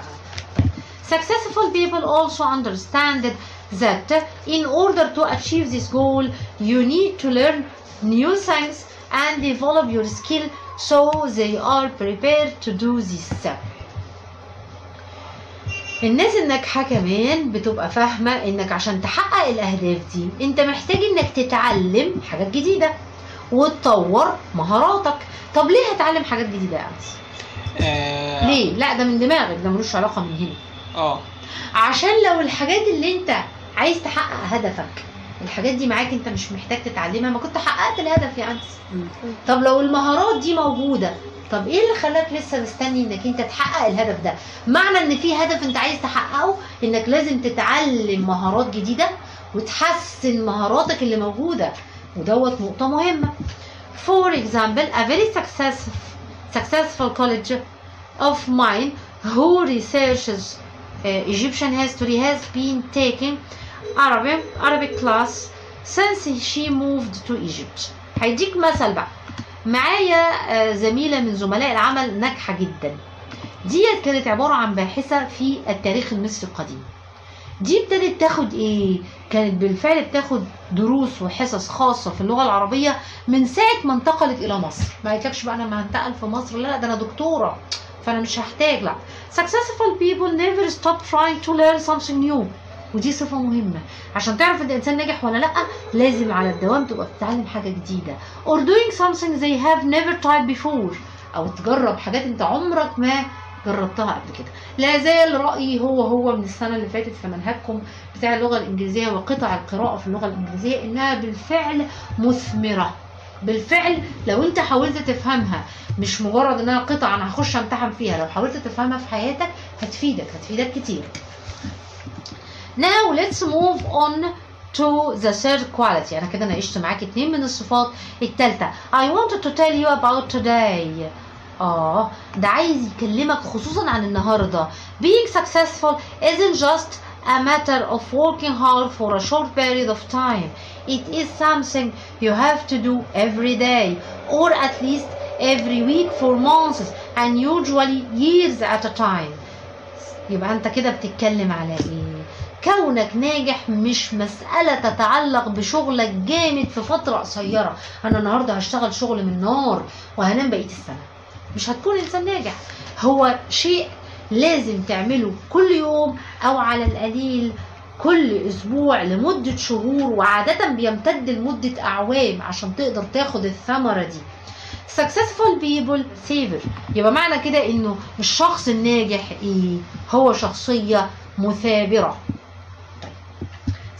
Successful people also understand that in order to achieve this goal, you need to learn new things and develop your skill so they are prepared to do this. الناس الناجحة كمان بتبقى فاهمة إنك عشان تحقق الأهداف دي أنت محتاج إنك تتعلم حاجات جديدة وتطور مهاراتك. طب ليه هتعلم حاجات جديدة يا؟ آه، ليه؟ لا ده من دماغك ده ملوش علاقة من هنا. آه. عشان لو الحاجات اللي أنت عايز تحقق هدفك الحاجات دي معاك أنت مش محتاج تتعلمها ما كنت حققت الهدف يا انس طب لو المهارات دي موجودة طب إيه اللي خلاك لسه مستني إنك أنت تحقق الهدف ده؟ معنى إن في هدف أنت عايز تحققه إنك لازم تتعلم مهارات جديدة وتحسن مهاراتك اللي موجودة ودوت نقطة مهمة. For example, a very successful, successful college of mine who researches uh, Egyptian history has been taking Arabic, Arabic class since she moved to Egypt. هيديك مثل بقى. معايا آه، زميلة من زملاء العمل ناجحة جدا. ديت كانت عبارة عن باحثة في التاريخ المصري القديم. دي ابتدت تاخد إيه؟ كانت بالفعل بتاخد دروس وحصص خاصة في اللغة العربية من ساعة ما انتقلت إلى مصر. ما قالتلكش بقى أنا ما هنتقل في مصر. لا ده أنا دكتورة فأنا مش هحتاج. لا. Successful people never stop trying to learn something new. ودي صفة مهمة. عشان تعرف ان الانسان ناجح ولا لأ لازم على الدوام تبقى بتتعلم حاجة جديدة. Or doing something they have never tried before. أو تجرب حاجات أنت عمرك ما جربتها قبل كده. لا زال رأيي هو هو من السنة اللي فاتت في منهجكم بتاع اللغة الإنجليزية وقطع القراءة في اللغة الإنجليزية إنها بالفعل مثمرة. بالفعل لو أنت حاولت تفهمها مش مجرد إنها قطعة أنا هخش أمتحن فيها لو حاولت تفهمها في حياتك هتفيدك هتفيدك كتير. Now let's move on to the third quality أنا كده ناقشت معاك اتنين من الصفات التالتة I wanted to tell you about today آه ده عايز يكلمك خصوصا عن النهاردة Being successful isn't just a matter of working hard for a short period of time. It is something you have to do every day or at least every week for months and usually years at a time. يبقى انت كده بتتكلم على ايه كونك ناجح مش مسألة تتعلق بشغلك جامد في فترة قصيرة. أنا النهاردة هشتغل شغل من نار وهنام بقية السنة. مش هتكون إنسان ناجح. هو شيء لازم تعمله كل يوم أو على القليل كل أسبوع لمدة شهور وعادة بيمتد لمدة أعوام عشان تقدر تاخد الثمرة دي. Successful people savor يبقى معنى كده إنه الشخص الناجح إيه؟ هو شخصية مثابرة.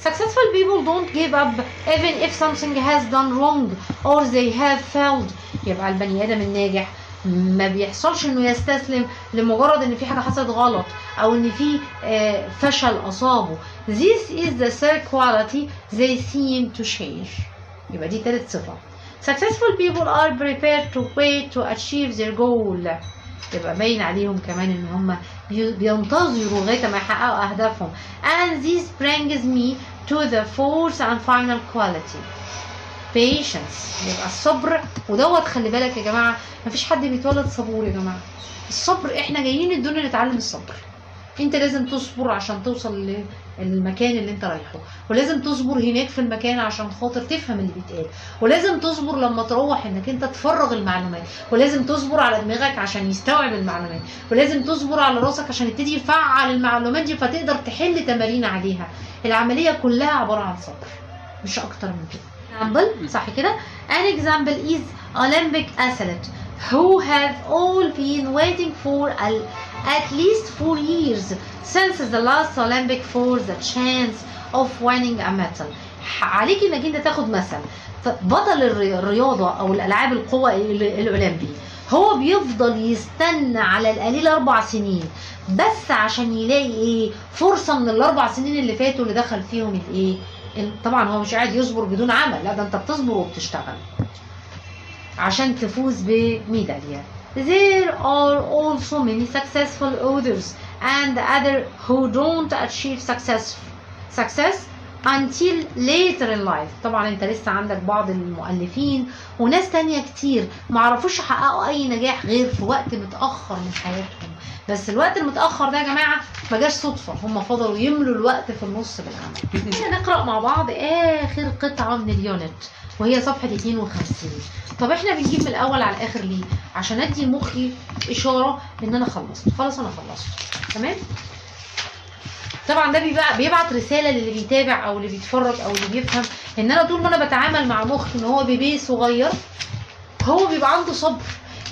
Successful people don't give up even if something has done wrong or they have failed يبقى البني آدم الناجح ما بيحصلش انه يستسلم لمجرد ان في حاجة حصلت غلط أو ان في آه، فشل اصابه This is the third quality they seem to share يبقى دي تالت صفة Successful people are prepared to wait to achieve their goal يبقى باين عليهم كمان إن هم بي- بينتظروا لغاية ما يحققوا أهدافهم. And this brings me to the fourth and final quality. Patience. يبقى الصبر. ودوت خلي بالك يا جماعة مفيش حد بيتولد صبور يا جماعة. الصبر إحنا جايين الدنيا نتعلم الصبر. انت لازم تصبر عشان توصل للمكان اللي انت رايحه. ولازم تصبر هناك في المكان عشان خاطر تفهم اللي بيتقال. ولازم تصبر لما تروح انك انت تفرغ المعلومات. ولازم تصبر على دماغك عشان يستوعب المعلومات. ولازم تصبر على راسك عشان يبتدي يفعل المعلومات دي فتقدر تحل تمارين عليها. العملية كلها عبارة عن صبر مش أكتر من كده. صح كده؟ An example is Olympic athlete who have all been waiting for a- at least four years since the last Olympic for the chance of winning a medal. عليك إنك أنت تاخد مثل بطل الري- الرياضة أو الألعاب القوى ال- الأولمبي. هو بيفضل يستنى على القليل أربع سنين بس عشان يلاقي إيه؟ فرصة من الأربع سنين اللي فاتوا اللي دخل فيهم الايه ال- طبعا هو مش قاعد يصبر بدون عمل. لا ده أنت بتصبر وبتشتغل عشان تفوز بميدالية. There are also many successful authors and other who don't achieve success success until later in life. طبعا انت لسه عندك بعض المؤلفين وناس تانية كتير معرفوش يحققوا أي نجاح غير في وقت متأخر من حياتهم. بس الوقت المتأخر ده يا جماعة ما جاش صدفة. هم فضلوا يملوا الوقت في النص بالعمل. نقرأ مع بعض آخر قطعة من اليونت. وهي صفحة 52 طب إحنا بنجيب من الأول على الآخر ليه؟ عشان أدي مخي إشارة إن أنا خلصت خلاص أنا خلصت تمام؟ طبعا ده بيبعت رسالة للي بيتابع أو اللي بيتفرج أو اللي بيفهم إن أنا طول ما أنا بتعامل مع مخ إن هو بيبي صغير هو بيبقى عنده صبر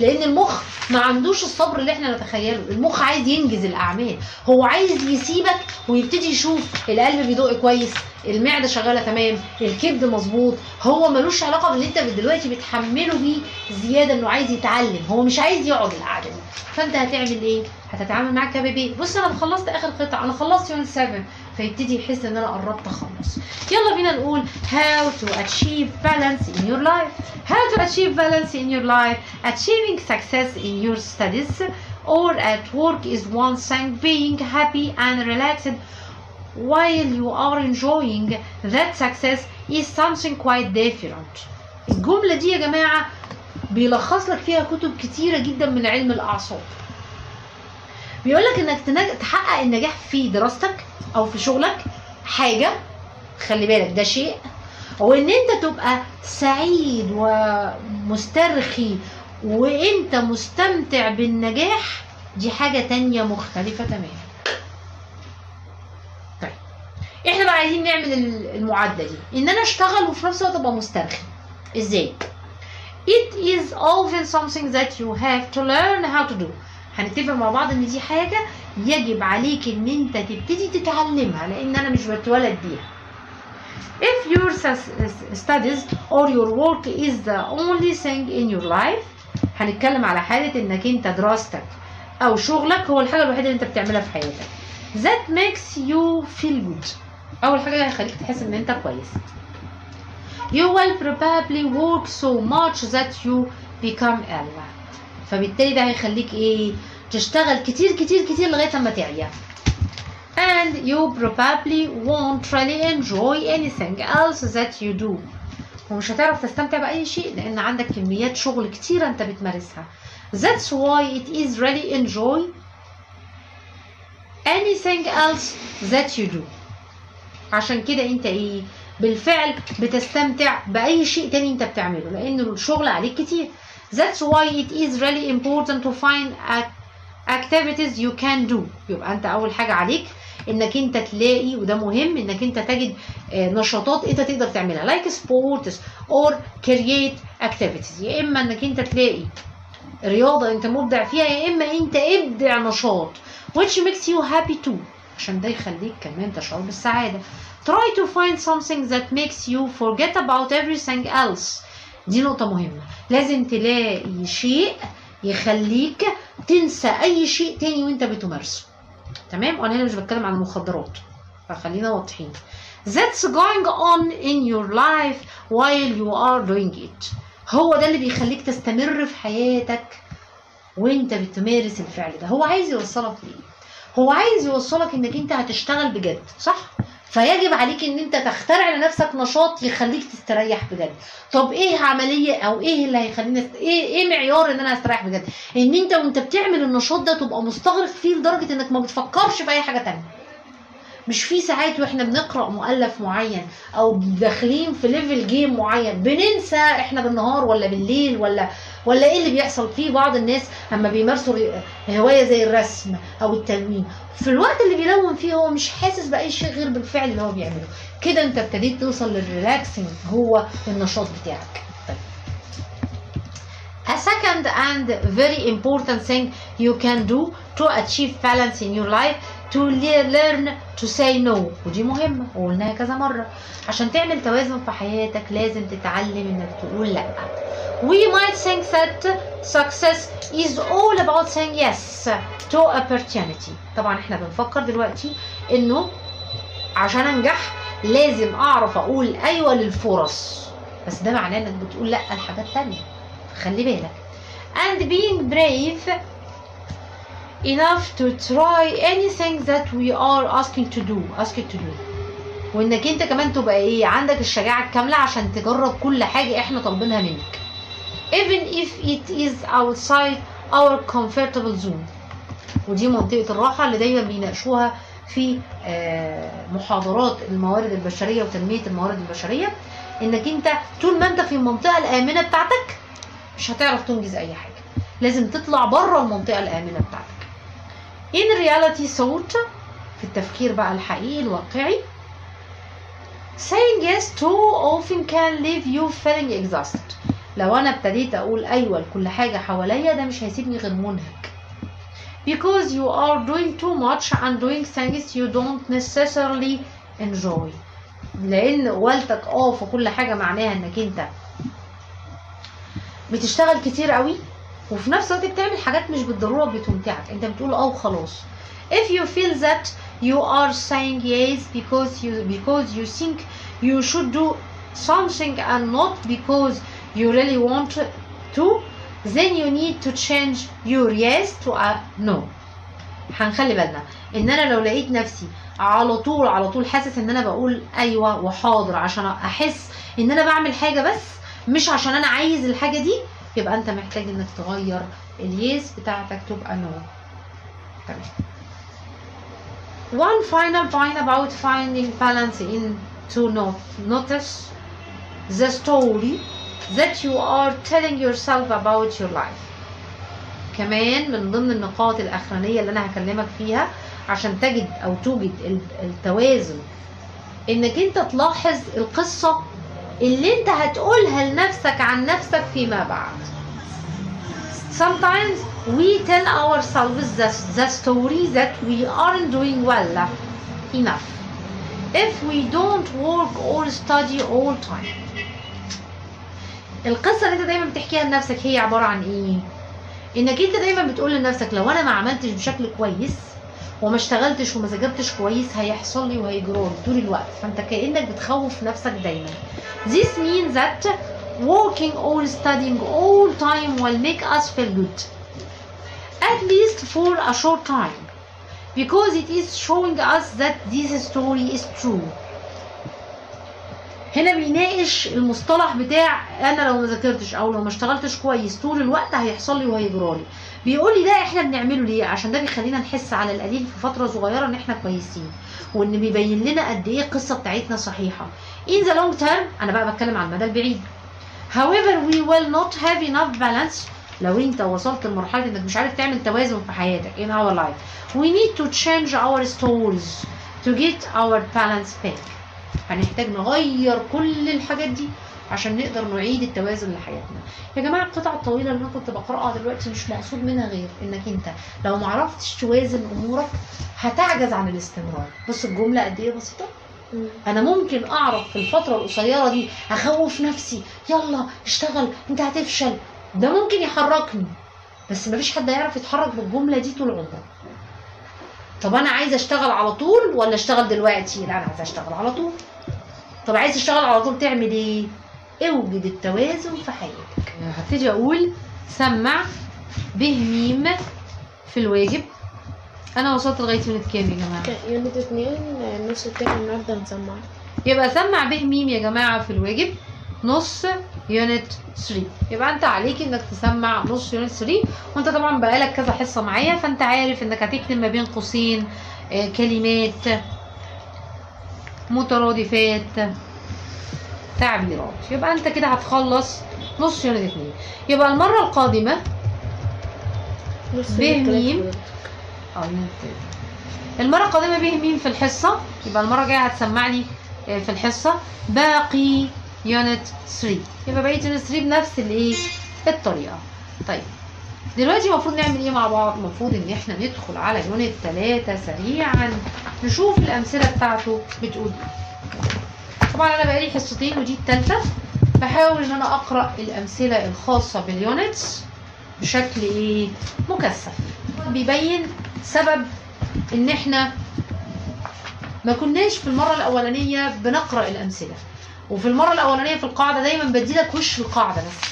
لأن المخ ما عندوش الصبر اللي إحنا نتخيله. المخ عايز ينجز الأعمال. هو عايز يسيبك ويبتدي يشوف القلب بيدق كويس المعدة شغالة تمام الكبد مظبوط. هو ملوش علاقة باللي انت دلوقتي بتحمله بيه زيادة إنه عايز يتعلم. هو مش عايز يقعد القعدة دي. فأنت هتعمل إيه؟ هتتعامل معاه كبيبي بص أنا خلصت آخر قطعة. أنا خلصت يوم 7 فيبتدي يحس ان أنا قربت اخلص يلا بينا نقول how to achieve balance in your life how to achieve balance in your life achieving success in your studies or at work is one thing being happy and relaxed while you are enjoying that success is something quite different الجملة دي يا جماعة بيلخص لك فيها كتب كتيرة جدا من علم الأعصاب بيقول لك انك تحقق النجاح في دراستك أو في شغلك حاجة خلي بالك ده شيء. وإن أنت تبقى سعيد ومسترخي وأنت مستمتع بالنجاح دي حاجة تانية مختلفة تماما. طيب إحنا بقى عايزين نعمل ال- المعادلة دي. إن أنا أشتغل وفي نفس الوقت أبقى مسترخي. إزاي؟ It is often something that you have to learn how to do. هنتفق مع بعض إن دي حاجة يجب عليك إن أنت تبتدي تتعلمها لأن أنا مش بتولد بيها. If your studies or your work is the only thing in your life هنتكلم على حالة إنك أنت دراستك أو شغلك هو الحاجة الوحيدة اللي أنت بتعملها في حياتك. That makes you feel good. أول حاجة هيخليك تحس إن أنت كويس. You will probably work so much that you become ill فبالتالي ده هيخليك إيه تشتغل كتير كتير كتير لغاية اما تعيا. And you probably won't really enjoy anything else that you do. ومش هتعرف تستمتع بأي شيء لأن عندك كميات شغل كتيرة أنت بتمارسها. That's why it is really enjoy anything else that you do. عشان كده أنت إيه بالفعل بتستمتع بأي شيء تاني أنت بتعمله لأن الشغل عليك كتير. That's why it is really important to find ac- activities you can do يبقى انت أول حاجة عليك انك انت تلاقي وده مهم انك انت تجد آه، نشاطات انت تقدر تعملها like sports or create activities يا اما انك انت تلاقي رياضة انت مبدع فيها يا اما انت ابدع نشاط which makes you happy too عشان ده يخليك كمان تشعر بالسعادة try to find something that makes you forget about everything else دي نقطة مهمة لازم تلاقي شيء يخليك تنسى أي شيء تاني وأنت بتمارسه. تمام؟ وأنا هنا مش بتكلم عن المخدرات. فخلينا واضحين. That's going on in your life while you are doing it. هو ده اللي بيخليك تستمر في حياتك وأنت بتمارس الفعل ده. هو عايز يوصلك ليه؟ هو عايز يوصلك إنك أنت هتشتغل بجد صح؟ فيجب عليك إن أنت تخترع لنفسك نشاط يخليك تستريح بجد طب إيه عملية أو إيه اللي هيخليني. إيه إيه معيار إن أنا أستريح بجد إن أنت وأنت بتعمل النشاط ده تبقى مستغرق فيه لدرجة إنك ما بتفكرش في أي حاجة تانية مش في ساعات وإحنا بنقرأ مؤلف معين أو داخلين في level game معين بننسى إحنا بالنهار ولا بالليل ولا ولا إيه اللي بيحصل في بعض الناس اما بيمارسوا هواية زي الرسم أو التلوين في الوقت اللي بيلون فيه هو مش حاسس بأي شيء غير بالفعل اللي هو بيعمله كده أنت ابتديت توصل لل relaxing هو النشاط بتاعك. A second and very important thing you can do to achieve balance in your life to le- learn to say no. ودي مهمة وقلناها كذا مرة. عشان تعمل توازن في حياتك لازم تتعلم إنك تقول لأ. We might think that success is all about saying yes to opportunity. طبعا إحنا بنفكر دلوقتي إنه عشان أنجح لازم أعرف أقول أيوه للفرص. بس ده معناه إنك بتقول لأ لحاجات تانية. خلي بالك. And being brave enough to try anything that we are asking to do asking to do. وإنك أنت كمان تبقى إيه عندك الشجاعة الكاملة عشان تجرب كل حاجة إحنا طالبينها منك. Even if it is outside our comfortable zone. ودي منطقة الراحة اللي دايما بيناقشوها في آه، محاضرات الموارد البشرية وتنمية الموارد البشرية. إنك أنت طول ما أنت في المنطقة الآمنة بتاعتك مش هتعرف تنجز أي حاجة. لازم تطلع بره المنطقة الآمنة بتاعتك. In reality thought في التفكير بقى الحقيقي الواقعي saying yes too often can leave you feeling exhausted لو أنا ابتديت أقول أيوه لكل حاجة حواليا ده مش هيسيبني غير منهك because you are doing too much and doing things you don't necessarily enjoy لأن قولتك آه في كل حاجة معناها انك انت بتشتغل كتير قوي وفي نفس الوقت بتعمل حاجات مش بالضرورة بتمتعك. انت بتقول آه وخلاص if you feel that you are saying yes because you because you think you should do something and not because you really want to then you need to change your yes to a no. هنخلي بالنا إن أنا لو لقيت نفسي على طول على طول حاسس إن أنا بقول أيوه وحاضر عشان أحس إن أنا بعمل حاجة بس مش عشان أنا عايز الحاجة دي يبقى انت محتاج انك تغير اليس بتاعتك تبقى نو تمام. One final point about finding balance in to not notice the story that you are telling yourself about your life. كمان من ضمن النقاط الأخرانية اللي أنا هكلمك فيها عشان تجد أو توجد ال- التوازن. إنك أنت تلاحظ القصة اللي أنت هتقولها لنفسك عن نفسك فيما بعد. Sometimes we tell ourselves the, the story that we aren't doing well enough if we don't work or study all time. القصة اللي انت دايما بتحكيها لنفسك هي عبارة عن إيه؟ انك انت دايما بتقول لنفسك لو أنا ما عملتش بشكل كويس وما اشتغلتش وما ذاكرتش كويس هيحصل لي وهيجرالي طول الوقت. فانت كأنك بتخوف نفسك دايما. This means that working or studying all time will make us feel good. At least for a short time. Because it is showing us that this story is true. هنا بيناقش المصطلح بتاع أنا لو ما ذاكرتش أو لو ما اشتغلتش كويس طول الوقت هيحصل لي وهيجرى لي بيقول لي ده إحنا بنعمله ليه؟ عشان ده بيخلينا نحس على القليل في فترة صغيرة ان إحنا كويسين وان بيبين لنا قد إيه القصة بتاعتنا صحيحة. In the long term أنا بقى بتكلم على المدى البعيد. However we will not have enough balance لو انت وصلت لمرحلة انك مش عارف تعمل توازن في حياتك in our life. We need to change our stories to get our balance back. هنحتاج نغير كل الحاجات دي عشان نقدر نعيد التوازن لحياتنا. يا جماعة القطعه الطويلة اللي أنا كنت بقراها دلوقتي مش مقصود منها غير إنك أنت لو ما عرفتش توازن أمورك هتعجز عن الاستمرار. بص الجملة قد إيه بسيطة. أنا ممكن أعرف في الفترة القصيرة دي أخوف نفسي. يلا اشتغل أنت هتفشل. ده ممكن يحركني. بس مفيش حد هيعرف يتحرك بالجملة دي طول عمره. طب أنا عايزه أشتغل على طول ولا أشتغل دلوقتي؟ لا أنا عايزه أشتغل على طول. طب عايز تشتغل على طول تعمل إيه؟ أوجد التوازن في حياتك. هبتدي أقول سمع به ميم في الواجب. أنا وصلت لغاية unit كام يا جماعة؟ unit اتنين النص التاني النهارده هنسمع. يبقى سمع به ميم يا جماعة في الواجب نص unit 3 يبقى أنت عليك إنك تسمع نص unit 3 وأنت طبعا بقالك كذا حصة معايا فأنت عارف إنك هتكتب ما بين قوسين آه، كلمات مترادفات. تعبيرات يبقى انت كده هتخلص نص unit 2 يبقى المرة القادمة نص ب. ولاد. آه. المرة القادمة به ميم في الحصة. يبقى المرة الجاية هتسمع لي آه، في الحصة. باقي unit 3 يبقى بقية unit 3 بنفس الايه؟ الطريقة. طيب دلوقتي المفروض نعمل إيه مع بعض؟ المفروض ان إحنا ندخل على unit 3 سريعا نشوف الأمثلة بتاعته بتقول إيه. طبعا أنا بقالي حصتين ودي الثالثه بحاول إن أنا أقرأ الأمثلة الخاصة بال units بشكل إيه مكثف. بيبين سبب إن إحنا ما كناش في المرة الأولانية بنقرأ الأمثلة. وفي المرة الأولانية في القاعدة دايما بديلك وش القاعدة بس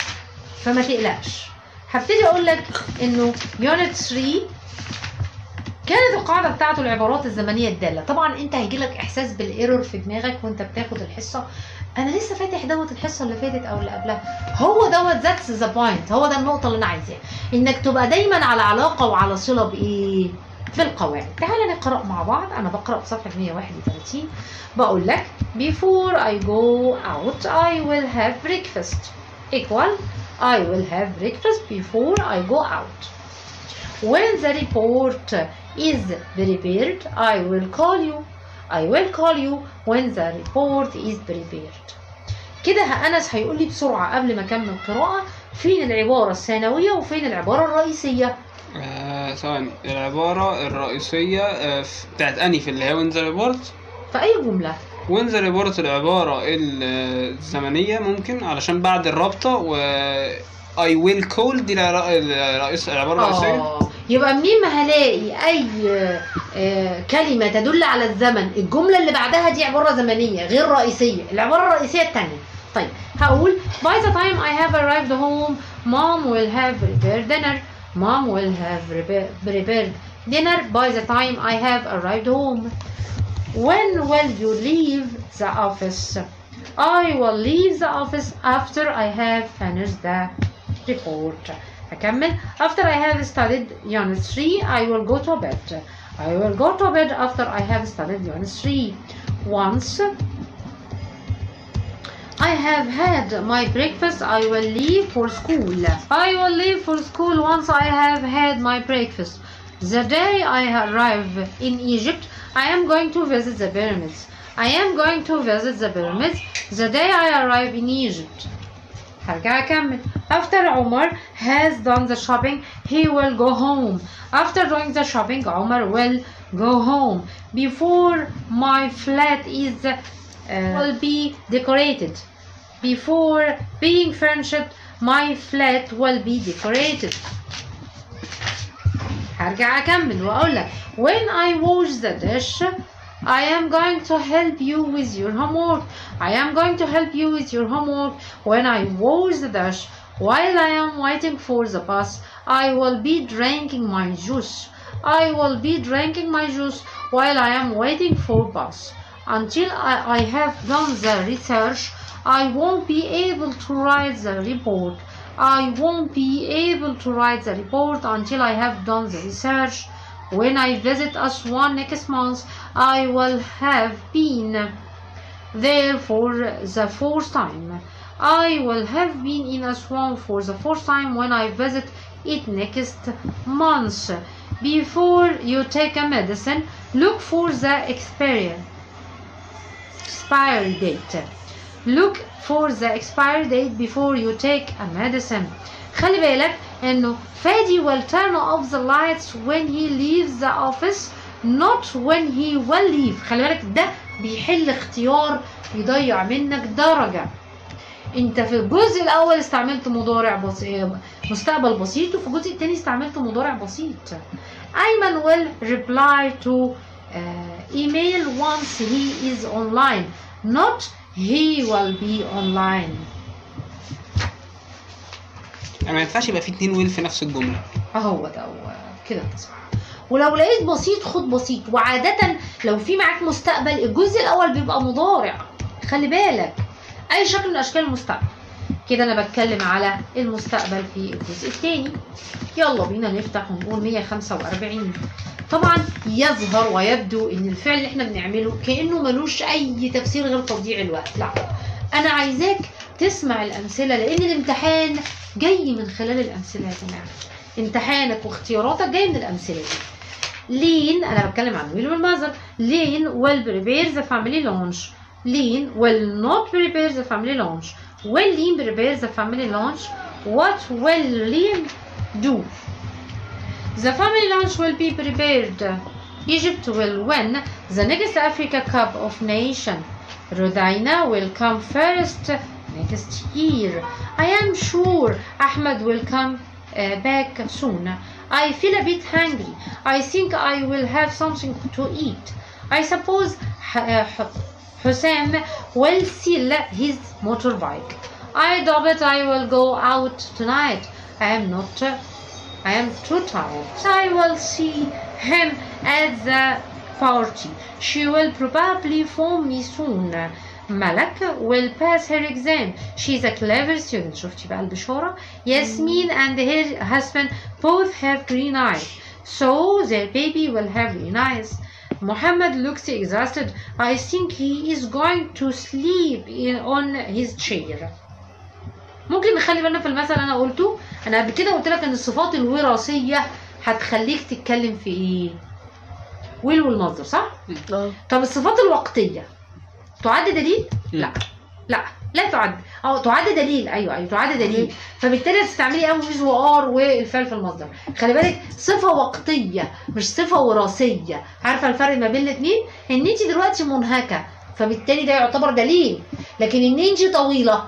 فما تقلقش. هبتدي أقول لك إنه unit 3 كانت القاعدة بتاعته العبارات الزمنية الدالة. طبعا أنت هيجي لك إحساس بال error في دماغك وأنت بتاخد الحصة. أنا لسه فاتح دوت الحصة اللي فاتت أو اللي قبلها. هو دوت that's the point هو ده النقطة اللي أنا عايزاها. إنك تبقى دايما على علاقة وعلى صلة بايه بالقواعد تعالى نقرأ مع بعض. أنا بقرأ في صفحه 131 بقول لك before I go out I will have breakfast. Equal I will have breakfast before I go out. When the report is prepared I will call you. I will call you when the report is prepared. كده أنس هيقول لي بسرعة قبل ما أكمل قراءة فين العبارة الثانوية وفين العبارة الرئيسية؟ آه، ثواني. العبارة الرئيسية آه، بتاعت أني في اللي هي when the report في أي جملة؟ when the report العبارة ال- الزمنية ممكن علشان بعد الرابطة و I will call دي الرئيس العبارة الرئيسية. آه. يبقى منين ما هلاقي أي آه، كلمة تدل على الزمن الجملة اللي بعدها دي عبارة زمنية غير رئيسية العبارة الرئيسية التانية طيب هقول by the time I have arrived home mom will have prepared dinner mom will have prepa- prepared dinner by the time I have arrived home when will you leave the office I will leave the office after I have finished the report أكمل after I have studied unit 3 I will go to bed I will go to bed after I have studied unit 3 once I have had my breakfast I will leave for school I will leave for school once I have had my breakfast the day I arrive in Egypt I am going to visit the pyramids I am going to visit the pyramids the day I arrive in Egypt هرجع أكمل after Omar has done the shopping he will go home after doing the shopping Omar will go home before my flat is uh, will be decorated before being furnished my flat will be decorated هرجع أكمل وأقول لك when I wash the dish I am going to help you with your homework. I am going to help you with your homework when I wash the dish. While I am waiting for the bus, I will be drinking my juice. I will be drinking my juice while I am waiting for bus. Until I, I have done the research, I won't be able to write the report. I won't be able to write the report until I have done the research. When I visit Aswan next month, I will have been there for the fourth time. I will have been in Aswan for the fourth time when I visit it next month. Before you take a medicine, look for the expiry expiry date. Look for the expiry date before you take a medicine. خلي بالك انه فادي will turn off the lights when he leaves the office not when he will leave. خلي بالك ده بيحل اختيار يضيع منك درجة. انت في الجزء الأول استعملت مضارع بسيط مستقبل بسيط وفي الجزء الثاني استعملت مضارع بسيط. ايمن will reply to uh, email once he is online. Not he will be online. يعني ما ينفعش يبقى في اتنين ويل في نفس الجملة. أهو ده كده صح ولو لقيت بسيط خد بسيط. وعادة لو في معاك مستقبل الجزء الأول بيبقى مضارع. خلي بالك. أي شكل من أشكال المستقبل. كده أنا بتكلم على المستقبل في الجزء الثاني. يلا بينا نفتح ونقول 145 طبعا يظهر ويبدو إن الفعل اللي إحنا بنعمله كأنه ملوش أي تفسير غير تضييع الوقت. لا. أنا عايزاك تسمع الامثله لأن الامتحان جاي من خلال الامثله يا جماعة امتحانك واختياراتك جاي من الامثله دي لين أنا بتكلم عن ويل والمازر لين will prepare the family lunch لين will not prepare the family lunch will لين prepare the family lunch what will لين do the family lunch will be prepared Egypt will win the next Africa Cup of Nation Rodina will come first next year I am sure Ahmed will come uh, back soon I feel a bit hungry I think I will have something to eat I suppose uh, Hussein will sell his motorbike I doubt it I will go out tonight I am not uh, I am too tired. I will see him at the party. She will probably phone me soon. Malak will pass her exam. She's a clever student. شفتي بقى البشارة؟ Yasmin and her husband both have green eyes. So their baby will have green eyes. Muhammad looks exhausted. I think he is going to sleep in, on his chair. ممكن نخلي بالنا في المثل أنا قلته أنا قبل كده قلت لك ان الصفات الوراثيه هتخليك تتكلم في إيه ويل والمصدر صح آه طب الصفات الوقتيه تعد دليل. لا. لا لا تعد. آه تعد دليل. أيوه أيوه تعد دليل. فبالتالي هتستعملي ويز وار والفعل في المصدر. خلي بالك صفة وقتية مش صفة وراثية. عارفة الفرق ما بين الاثنين ان انت دلوقتي منهكة فبالتالي ده يعتبر دليل. لكن ان انت طويلة.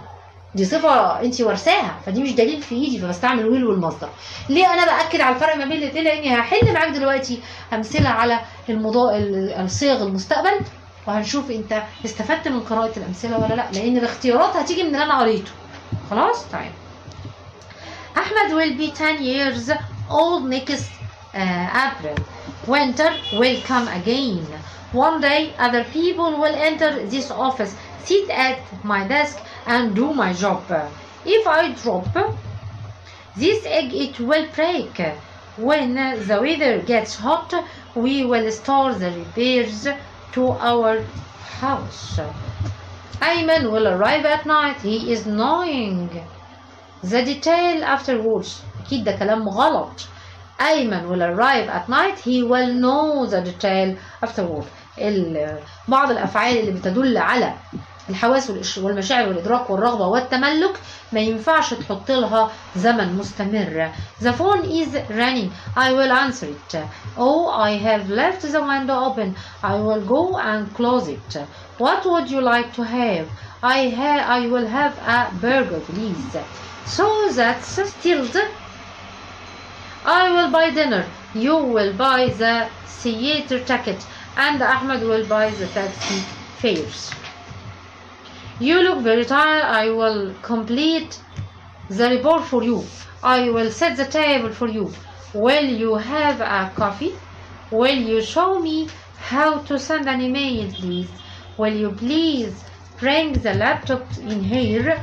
دي صفة انت ورثاها فدي مش دليل في ايدي فبستعمل ويل والمصدر. ليه أنا بأكد على الفرق ما بين الاثنين؟ لأني هحل معاك دلوقتي أمثلة على المضا... ال- الصيغ المستقبل. وهنشوف انت استفدت من قراءة الامثله ولا لا لأن الاختيارات هتيجي من اللي أنا قريته. خلاص؟ طيب. Ahmed will be 10 years old next uh, April. Winter will come again. One day, other people will enter this office, sit at my desk, and do my job. If I drop this egg, it will break. When the weather gets hot, we will start the repairs to our house. Ayman will arrive at night. He is knowing the detail afterwards. أكيد ده كلام غلط. أيمن will arrive at night. He will know the detail afterward. ال- بعض الأفعال اللي بتدل على الحواس والمشاعر والإدراك والرغبة والتملك ما ينفعش تحط لها زمن مستمر. The phone is ringing. I will answer it. Oh, I have left the window open. I will go and close it. What would you like to have? I ha- I will have a burger, please. So that's stilled. I will buy dinner. You will buy the theater ticket, and Ahmed will buy the taxi fares. You look very tired. I will complete the report for you. I will set the table for you. will you have a coffee will you show me how to send an email please will you please bring the laptop in here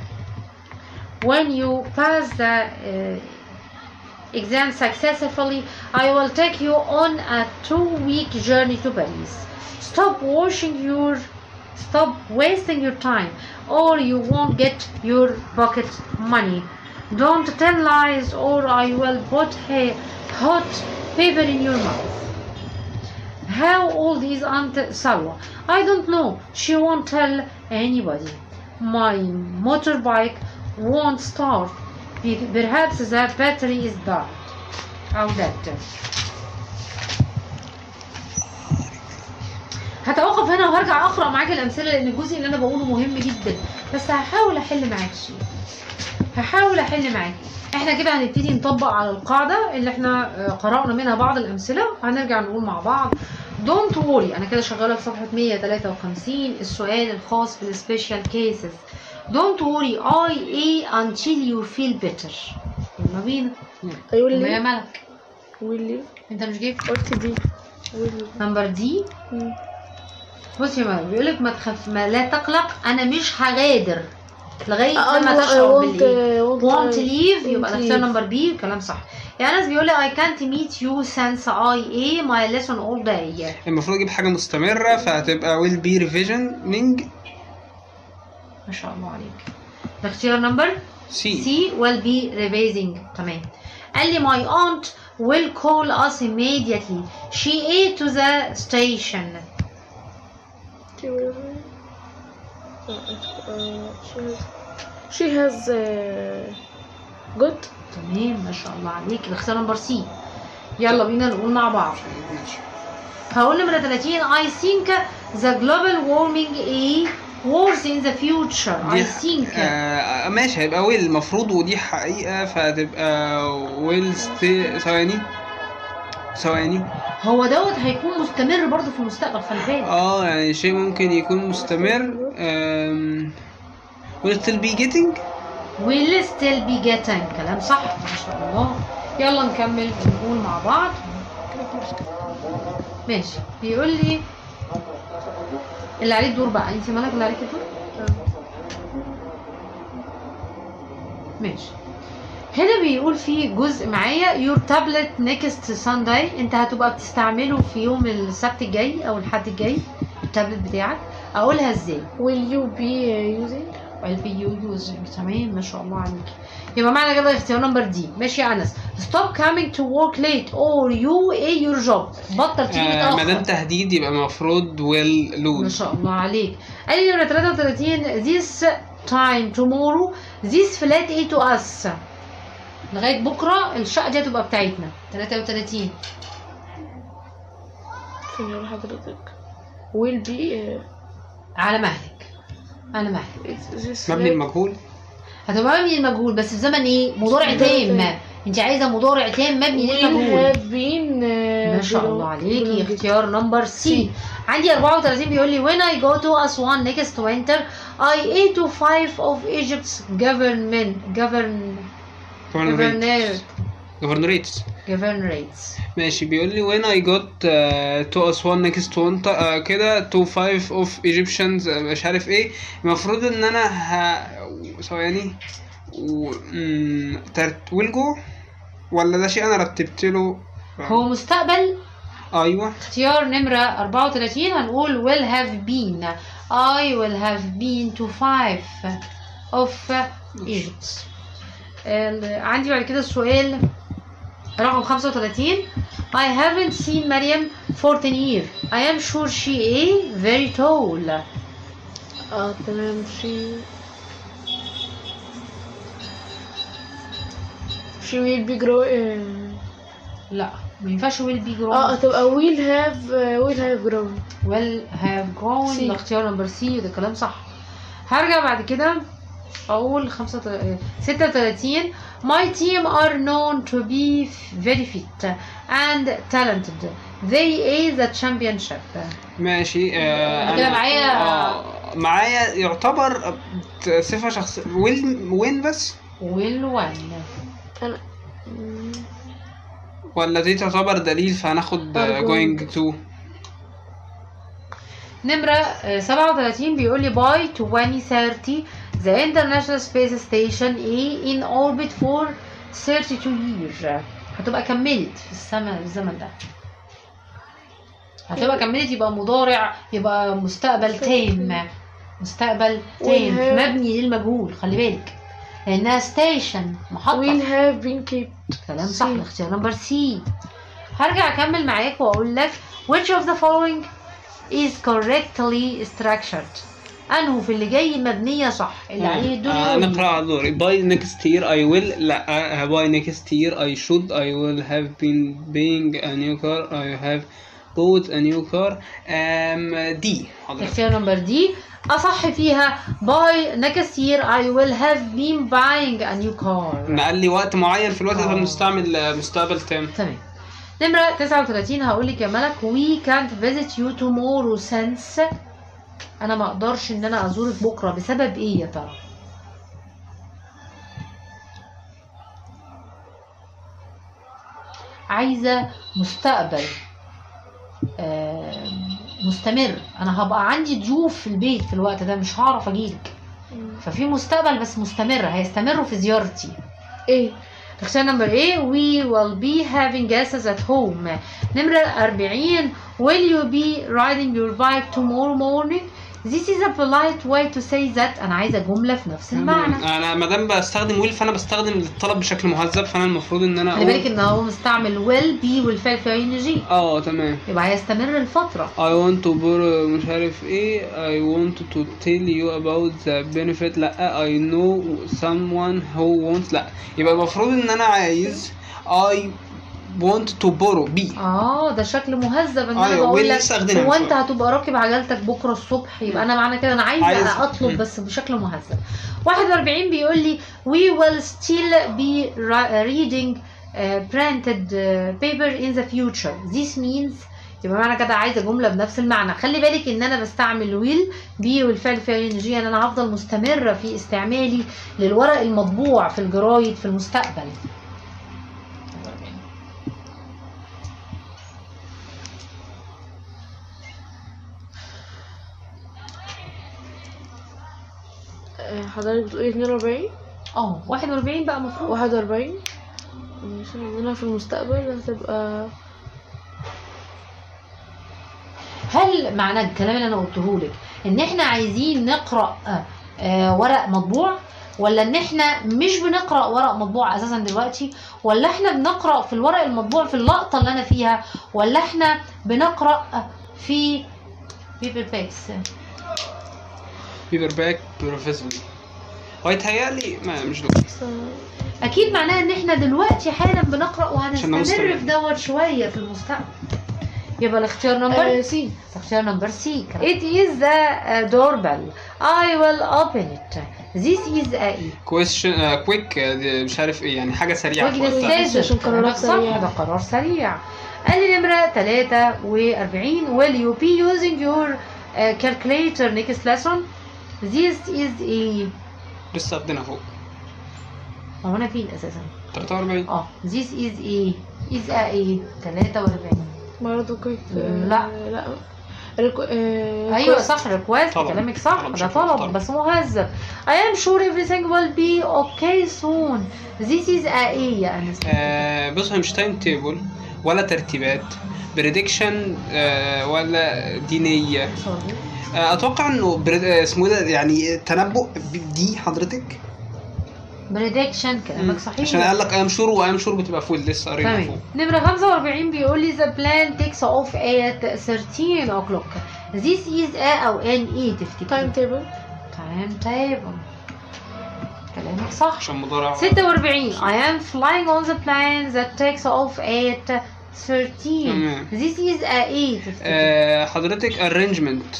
when you pass the uh, exam successfully I will take you on a two week journey to Paris stop washing your stop wasting your time or you won't get your pocket money don't tell lies or I will put ha- hot paper in your mouth how old is Aunt Salwa? I don't know. She won't tell anybody. My motorbike won't start. Perhaps the battery is dead. أو هتوقف هنا وهرجع أقرأ معاك الأمثلة لأن الجزء اللي أنا بقوله مهم جدا. بس هحاول أحل معاك شيء هحاول أحل معاك. إحنا كده هنبتدي نطبق على القاعدة اللي إحنا آه، قرأنا منها بعض الأمثلة. وهنرجع نقول مع بعض. don't worry. أنا كده شغالة في صفحة 153 السؤال الخاص بال special cases don't worry. I A until you feel better. يلا بينا. هيقول يا لي ملك. ويلي أنت مش جايب قلت دي نمبر دي مم. بص يا ملك بيقولك ما تخاف ما لا تقلق أنا مش هغادر. لغاية آه، لما أيوة، تشعر بالايه want- to leave. يبقى الاختيار. نمبر بي الكلام صح. يعني ناس بيقول لي I can't meet you since I A my lesson all day. المفروض أجيب حاجة مستمرة فهتبقى ويل بي ريفيجننج ما شاء الله عليك. الاختيار number C C. Will be revising. تمام. قال لي my aunt will call us immediately. She ate to the station. Uh, she has- She has uh, good. تمام ما شاء الله عليك. الاختيار number C يلا بينا نقول مع بعض. هقول نمرة 30 I think the global warming is worse in the future. I think. آه ماشي هيبقى ويل المفروض ودي حقيقة فهتبقى ويل ثواني. ثواني. هو دوت هيكون مستمر برضه في المستقبل خلي بالك. آه يعني شيء ممكن يكون مستمر. آم، will still be getting will still be getting كلام صح ما شاء الله. يلا نكمل نقول مع بعض. ماشي. بيقول لي اللي عليه الدور بقى. انت مالك اللي عليك الدور؟ ماشي. هنا بيقول في جزء معايا your tablet next Sunday. انت هتبقى بتستعمله في يوم السبت الجاي أو الحد الجاي التابلت بتاعك. أقولها إزاي؟ Will you be uh, using will be you using تمام ما شاء الله عليك. يبقى معنى كده اختيار number D. ماشي يا أنس. Stop coming to work late or you a your job. بطل تيجي آه ما دام متاخر تهديد يبقى المفروض will ما lose شاء الله عليك. قال لي نمرة 33 this time tomorrow this flat a to us. لغاية بكرة الشقة دي هتبقى بتاعتنا. 33 فين يقول حضرتك. Will be uh, على مهلك. على مهلك. مبني المجهول؟ هتبقى مبني المجهول بس في زمن إيه مضارع تام. أنت عايزة مضارع تام مبني للمجهول. uh, ما شاء الله عليكي. اختيار number C عندي 34 بيقول لي when I go to Aswan next winter I ate to five of Egypt's government govern governor governorates governorates ماشي بيقول لي when I got uh, to Aswan next winter uh, كده to five of Egyptians uh, مش عارف إيه المفروض ان أنا ه... ثواني و... مم... ترت... will ولا ده شيء أنا رتبت له هو مستقبل أيوه اختيار نمرة 34 هنقول will have been I will have been to five of Egypt عندي بعد كده السؤال رقم 35 I haven't seen مريم for 10 years I am sure she is very tall آه تمام she she will be grow uh, لا ما ينفعش will be grown آه هتبقى will have uh, will have grown will have grown. الاختيار نمبر سي وده كلام صح هرجع بعد كده أقول 35 36 my team are known to be very fit and talented. They is the championship. ماشي آه كده معايا- آه معايا يعتبر صفة شخصية وين وين بس؟ Will win أنا مم. ولا دي تعتبر دليل فهناخد going to نمرة آه، 37 بيقول لي by 2030 the International Space Station A in orbit for 32 years. هتبقى كملت في الزمن ده. هتبقى كملت يبقى مضارع يبقى مستقبل تام. مستقبل تام. مبني للمجهول خلي بالك. لأنها station محطة. Will have been kept كلام صح. الاختيار number C هرجع أكمل معاك وأقول لك which of the following is correctly structured. أنه في اللي جاي مبنية صح. اللي عليه الدور آه. نقرأ على دوري. by next year I will لا by next year I should I will have been buying a new car. I have bought a new car. Um, دي اختيار number دي أصح فيها by next year I will have been buying a new car. نقل لي وقت معين في الوقت ده. بنستعمل آه، مستقبل تام. تمام. نمرة 39 هقول لك يا ملك we can't visit you tomorrow since أنا ما أقدرش إن أنا أزورك بكرة. بسبب إيه يا ترى؟ عايزة مستقبل مستمر. أنا هبقى عندي ضيوف في البيت في الوقت ده مش هعرف أجيلك. ففي مستقبل بس مستمر. هيستمروا في زيارتي. إيه؟ اختيار نمبر إيه we will be having guests at home. نمرة 40 will you be riding your bike tomorrow morning? This is a polite way to say that أنا عايزة جملة في نفس المعنى أنا ما دام بستخدم ويل فأنا بستخدم الطلب بشكل مهذب فأنا المفروض إن أنا خلي بالك أقول إن هو مستعمل will be والفعل في ان جي. آه تمام. يبقى هيستمر الفترة. I want to borrow مش عارف إيه. I want to tell you about the benefit. لأ I know someone who wants لأ. يبقى المفروض إن أنا عايز I want to borrow bike آه ده شكل مهذب إن أنا أيوة، بقول لك هو. أنت هتبقى راكب عجلتك بكرة الصبح يبقى أنا معنى كده أنا عايزه عايز- أطلب. بس بشكل مهذب. 41 بيقول لي we will still be reading printed uh, paper in the future. This means يبقى معنى كده عايزة جملة بنفس المعنى. خلي بالك إن أنا بستعمل will be والفعل في ing إن أنا هفضل مستمرة في استعمالي للورق المطبوع في الجرايد في المستقبل. حضرتك بتقولي 42 آه 41 بقى مفروض. 41 مش عندنا في المستقبل هتبقى هل معنى الكلام اللي أنا قلته لك إن إحنا عايزين نقرأ آه، ورق مطبوع؟ ولا إن إحنا مش بنقرأ ورق مطبوع أساسا دلوقتي؟ ولا إحنا بنقرأ في الورق المطبوع في اللقطة اللي أنا فيها؟ ولا إحنا بنقرأ في بيبر باكس بيبر باك بروفيسبلي هو يتهيألي ما مش دول أكيد معناها إن إحنا دلوقتي حالا بنقرأ وهنستمر نستمر. في دوت شوية في المستقبل. يبقى الاختيار number آه، C اختيار number C It is the uh, doorbell. I will open it. This is a question quick مش عارف إيه يعني حاجة سريعة decision. عشان قرارات صح سريعة. ده قرار سريع. قال لي نمرة 43 Will you be using your uh, calculator next lesson? This is a لسه واخدينها فوق. هو أنا فين أساسا؟ 43 آه This is a is a a 43 برضه quick آه، لا. لا. الكو... آه، أيوه كويس. صح request طلب. كلامك صح ده طلب. بس مهذب. I am sure everything will be okay soon. This is a إيه يا انس آه بص هي مش timetable ولا ترتيبات. prediction آه ولا دينية. آه أتوقع إنه pred... آه اسمه ده يعني تنبؤ دي حضرتك؟ prediction كلامك صحيح. عشان قال لك I am sure و I am sure بتبقى فول لسه قرينا تمام. فوق. نمرة 45 بيقول لي the plane takes off at 13 o'clock. This is a أو an إيه تفتكر timetable timetable كلامك صح. عشان مضارع. 46 I am flying on the plane that takes off at 13 تمام. This is a إيه آه حضرتك arrangement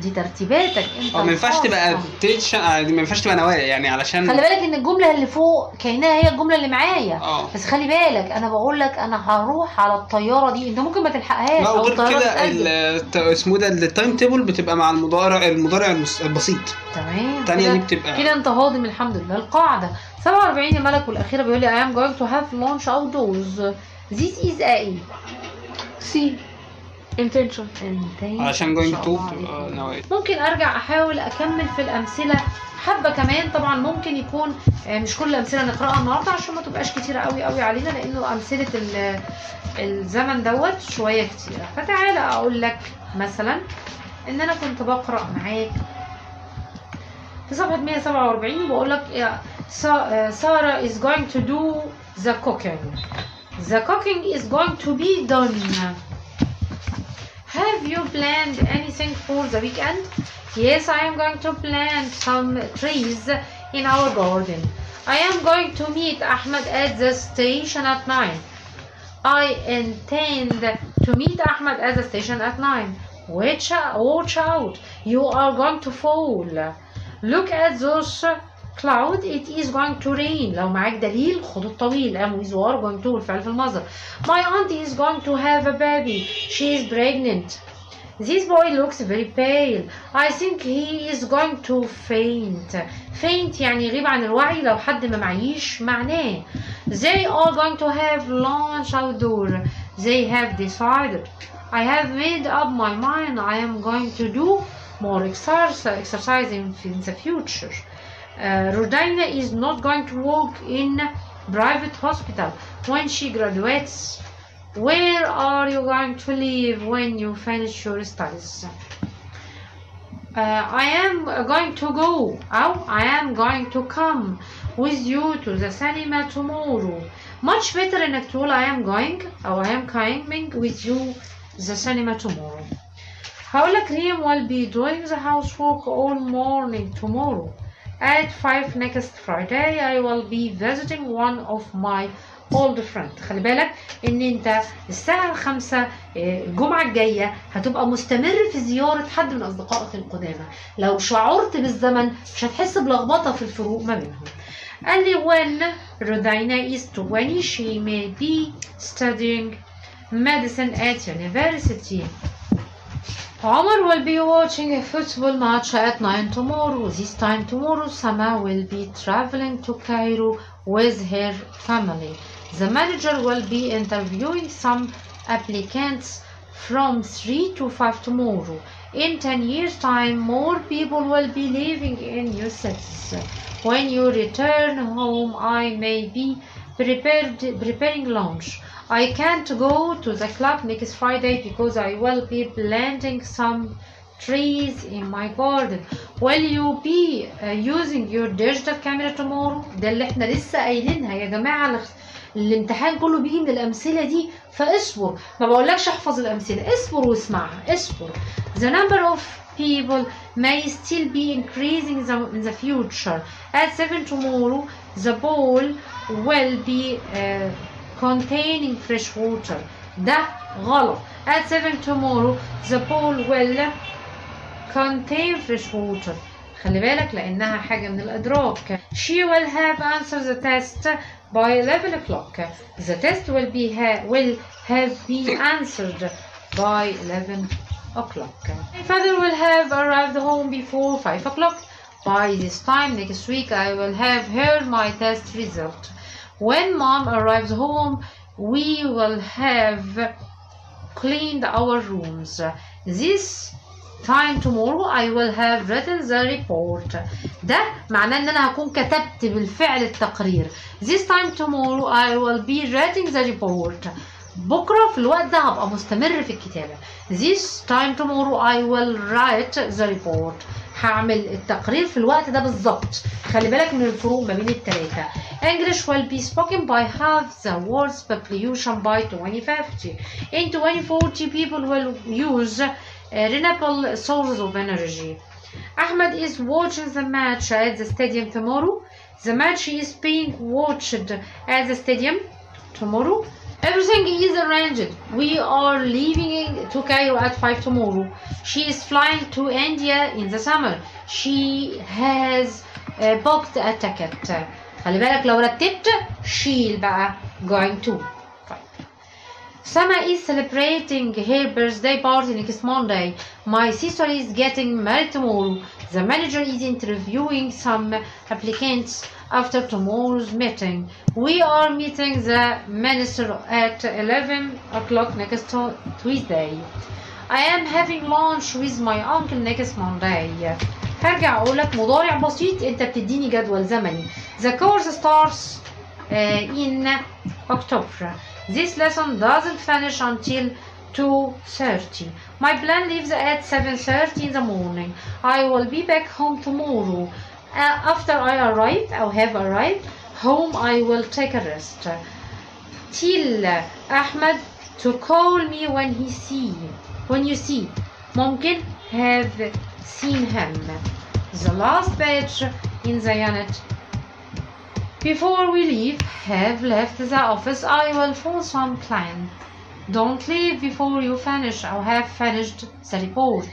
دي ترتيباتك. انت آه ما ينفعش. تبقى تيتشن آه ما ينفعش تبقى نوايا يعني علشان خلي بالك إن الجملة اللي فوق كأنها هي الجملة اللي معايا. آه. بس خلي بالك أنا بقول لك أنا هروح على الطيارة دي. أنت ممكن ما تلحقهاش لا أو وغير كده اسمه ده ال timetable بتبقى مع المضارع المضارع البسيط. تمام. الثانية دي بتبقى كده أنت هاضم الحمد لله القاعدة. 47 الملك والأخيرة بيقول لي I am going to have lunch outdoors. This is a سي intention. الله بتبقى عليكم. نوعية ممكن أرجع أحاول أكمل في الأمثلة. حبة كمان طبعا ممكن يكون آه، مش كل الأمثلة نقرأها النهارده عشان ما تبقاش كتيره قوي قوي علينا لأنه أمثلة ال- الزمن دوت شوية كتيرة. فتعالى أقول لك مثلا إن أنا كنت بقرأ معاك في صفحة 147 بقول لك يا سا- آه، ساره is going to do the cooking. The cooking is going to be done Have you planned anything for the weekend? Yes, I am going to plant some trees in our garden. I am going to meet Ahmed at the station at 9. I intend to meet Ahmed at the station at 9. Watch, watch out, you are going to fall. Look at those cloud it is going to rain لو معاك دليل خد الطويل am is are going to الفعل في المصدر my aunt is going to have a baby she is pregnant this boy looks very pale I think he is going to faint faint يعني يغيب عن الوعي لو حد ما معيش معناه they are going to have lunch outdoor they have decided I have made up my mind I am going to do more exercise exercising in the future uh, Rodina is not going to work in private hospital when she graduates. Where are you going to live when you finish your studies? Uh, I am going to go. Oh, I am going to come with you to the cinema tomorrow. Much better انك تقول I am going أو I am coming with you the cinema tomorrow. هقول لك Liam will be doing the housework all morning tomorrow. At 5 next Friday I will be visiting one of my old friend. خلي بالك إن أنت الساعة الخامسة آه، الجمعة الجاية هتبقى مستمر في زيارة حد من أصدقائك القدامى. لو شعرت بالزمن مش هتحس بلخبطة في الفروق ما بينهم. قال لي when Rodina is 20 she may be studying medicine at university. Omar will be watching a football match at 9 tomorrow. This time tomorrow, Sama will be traveling to Cairo with her family. The manager will be interviewing some applicants from 3 to 5 tomorrow. In 10 years' time, more people will be living in your cities. When you return home, I may be prepared, preparing lunch. I can't go to the club next Friday because I will be planting some trees in my garden. Will you be uh, using your digital camera tomorrow? ده اللي احنا لسه قايلينها يا جماعة الاخ- الامتحان كله بيجي من الأمثلة دي فاصبر ما بقولكش احفظ الأمثلة اصبر واسمعها اصبر The number of people may still be increasing the, in the future. At 7 tomorrow, the bowl will be uh, containing fresh water. ده غلط. At 7 tomorrow, the bowl will contain fresh water. خلي بالك لأنها حاجة من الإدراك. She will have answered the test by 11 o'clock. The test will be ha will have been answered by 11 o'clock. My father will have arrived home before 5 o'clock. By this time next week, I will have heard my test result. When mom arrives home, we will have cleaned our rooms. This time tomorrow I will have written the report. ده معناه ان انا هكون كتبت بالفعل التقرير. This time tomorrow I will be writing the report. بكرة في الوقت ده هبقى مستمر في الكتابة. This time tomorrow I will write the report. هعمل التقرير في الوقت ده بالظبط. خلي بالك من الفروق ما بين التلاتة. English will be spoken by half the world's population by 2050. In 2040 people will use uh, renewable sources of energy. Ahmed is watching the match at the stadium tomorrow. The match is being watched at the stadium tomorrow. Everything is arranged. We are leaving to Cairo at 5 tomorrow. She is flying to India in the summer. She has uh, booked a ticket. خلي بالك لو رتبت شيل بقى going to. طيب. Sama is celebrating her birthday party next Monday. My sister is getting married tomorrow. The manager is interviewing some applicants. after tomorrow's meeting. We are meeting the minister at 11 o'clock next to- Tuesday. I am having lunch with my uncle next Monday. هرجع اقول لك مضارع بسيط انت بتديني جدول زمني. The course starts uh, in October. This lesson doesn't finish until 2.30. My plan leaves at 7.30 in the morning. I will be back home tomorrow. Uh, after I arrive or have arrived home, I will take a rest. Tell Ahmed to call me when he see when you see ممكن have seen him. The last page in the unit before we leave, have left the office, I will phone some client. Don't leave before you finish or have finished the report.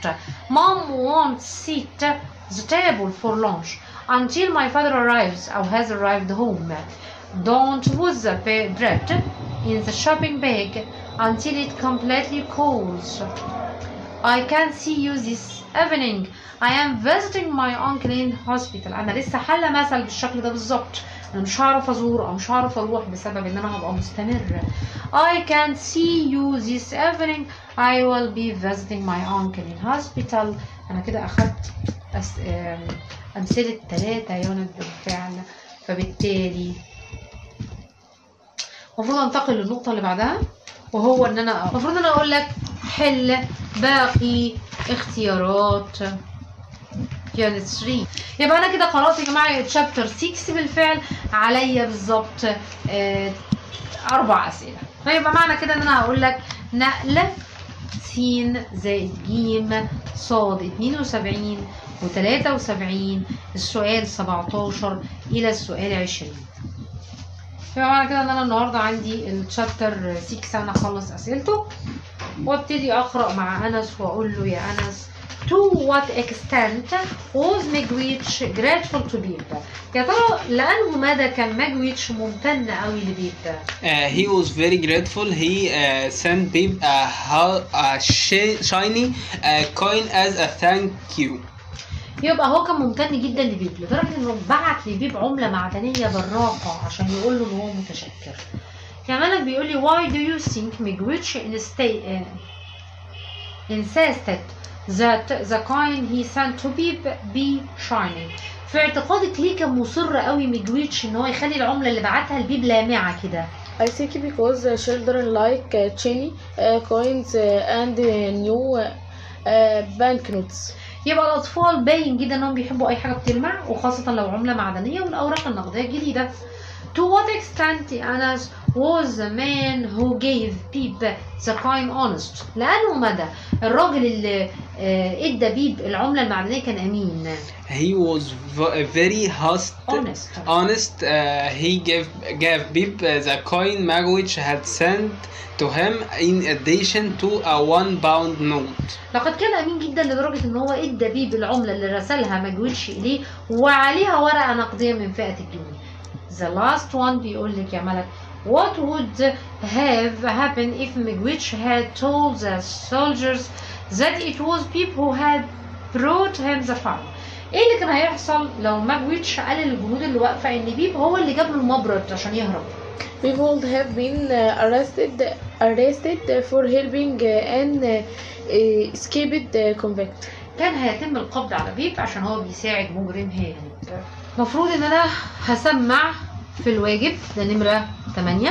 Mom won't sit the table for lunch until my father arrives or has arrived home. Don't put the ba- bread in the shopping bag until it completely cools. I can't see you this evening. I am visiting my uncle in hospital. أنا لسه حالة مثل بالشكل ده بالظبط. أنا مش هعرف أزور أو مش هعرف أروح بسبب إن أنا هبقى مستمر. I can't see you this evening. I will be visiting my uncle in hospital. أنا كده أخدت أس... آم، أمثلة ثلاثة unit بالفعل فبالتالي المفروض أنتقل للنقطة اللي بعدها وهو إن أنا المفروض إن أنا أقول لك حل باقي اختيارات. unit 3 يبقى أنا كده قرات يا جماعة chapter 6 بالفعل عليا بالظبط آه، أربع أسئلة. فيبقى معنى كده إن أنا هقول لك نقل س زائد ج ص 72 و73 السؤال 17 إلى السؤال 20 يبقى معنى كده إن أنا النهارده عندي الشابتر 6 أنا أخلص أسئلته وأبتدي أقرأ مع أنس وأقول له يا أنس to what extent was Megwitch grateful to Beep يا ترى لأنه مدى كان ماجويتش ممتن قوي لبيب Uh, he was very grateful. He uh, sent Bib a, a shi- shiny uh, coin as a thank you. يبقى هو كان ممتن جدا لبيب لدرجة إنه بعت لبيب عملة معدنية براقة عشان يقول له إن هو متشكر. كمان بيقول لي why do you think insta- uh, insisted that the coin he sent to Beep be shiny في اعتقادك ليه كان مصر قوي ميجويتش إن هو يخلي العملة اللي بعتها لبيب لامعة كده. I think because children like uh, chiny uh, coins uh, and new uh, banknotes. يبقى الأطفال باين جدا إنهم بيحبوا أي حاجة بتلمع وخاصة لو عملة معدنية والأوراق النقدية الجديدة. To what extent was the man who gave Beep the coin honest؟ لأنه مدى الراجل اللي آه، ادى بيب العملة المعدنية كان أمين He was very honest. honest Honest, uh, he gave gave Bib uh, the coin Magwitch had sent to him in addition to a one pound note. لقد كان أمين جدا لدرجة إن هو ادى بيب العملة اللي رسلها مجويتش إليه وعليها ورقة نقدية من فئة الجنيه. The last one بيقول لك يا ملك What would have happened if Megwitch had told the soldiers that it was people who had brought him the fire? إيه اللي كان هيحصل لو ماجويتش قال للجنود اللي واقفه ان بيب هو اللي جاب له المبرد عشان يهرب People would have been uh, arrested arrested for helping uh, an uh, escaped uh, convict. كان هيتم القبض على بيب عشان هو بيساعد مجرم هارب المفروض ان أنا هسمع في الواجب ده نمرة 8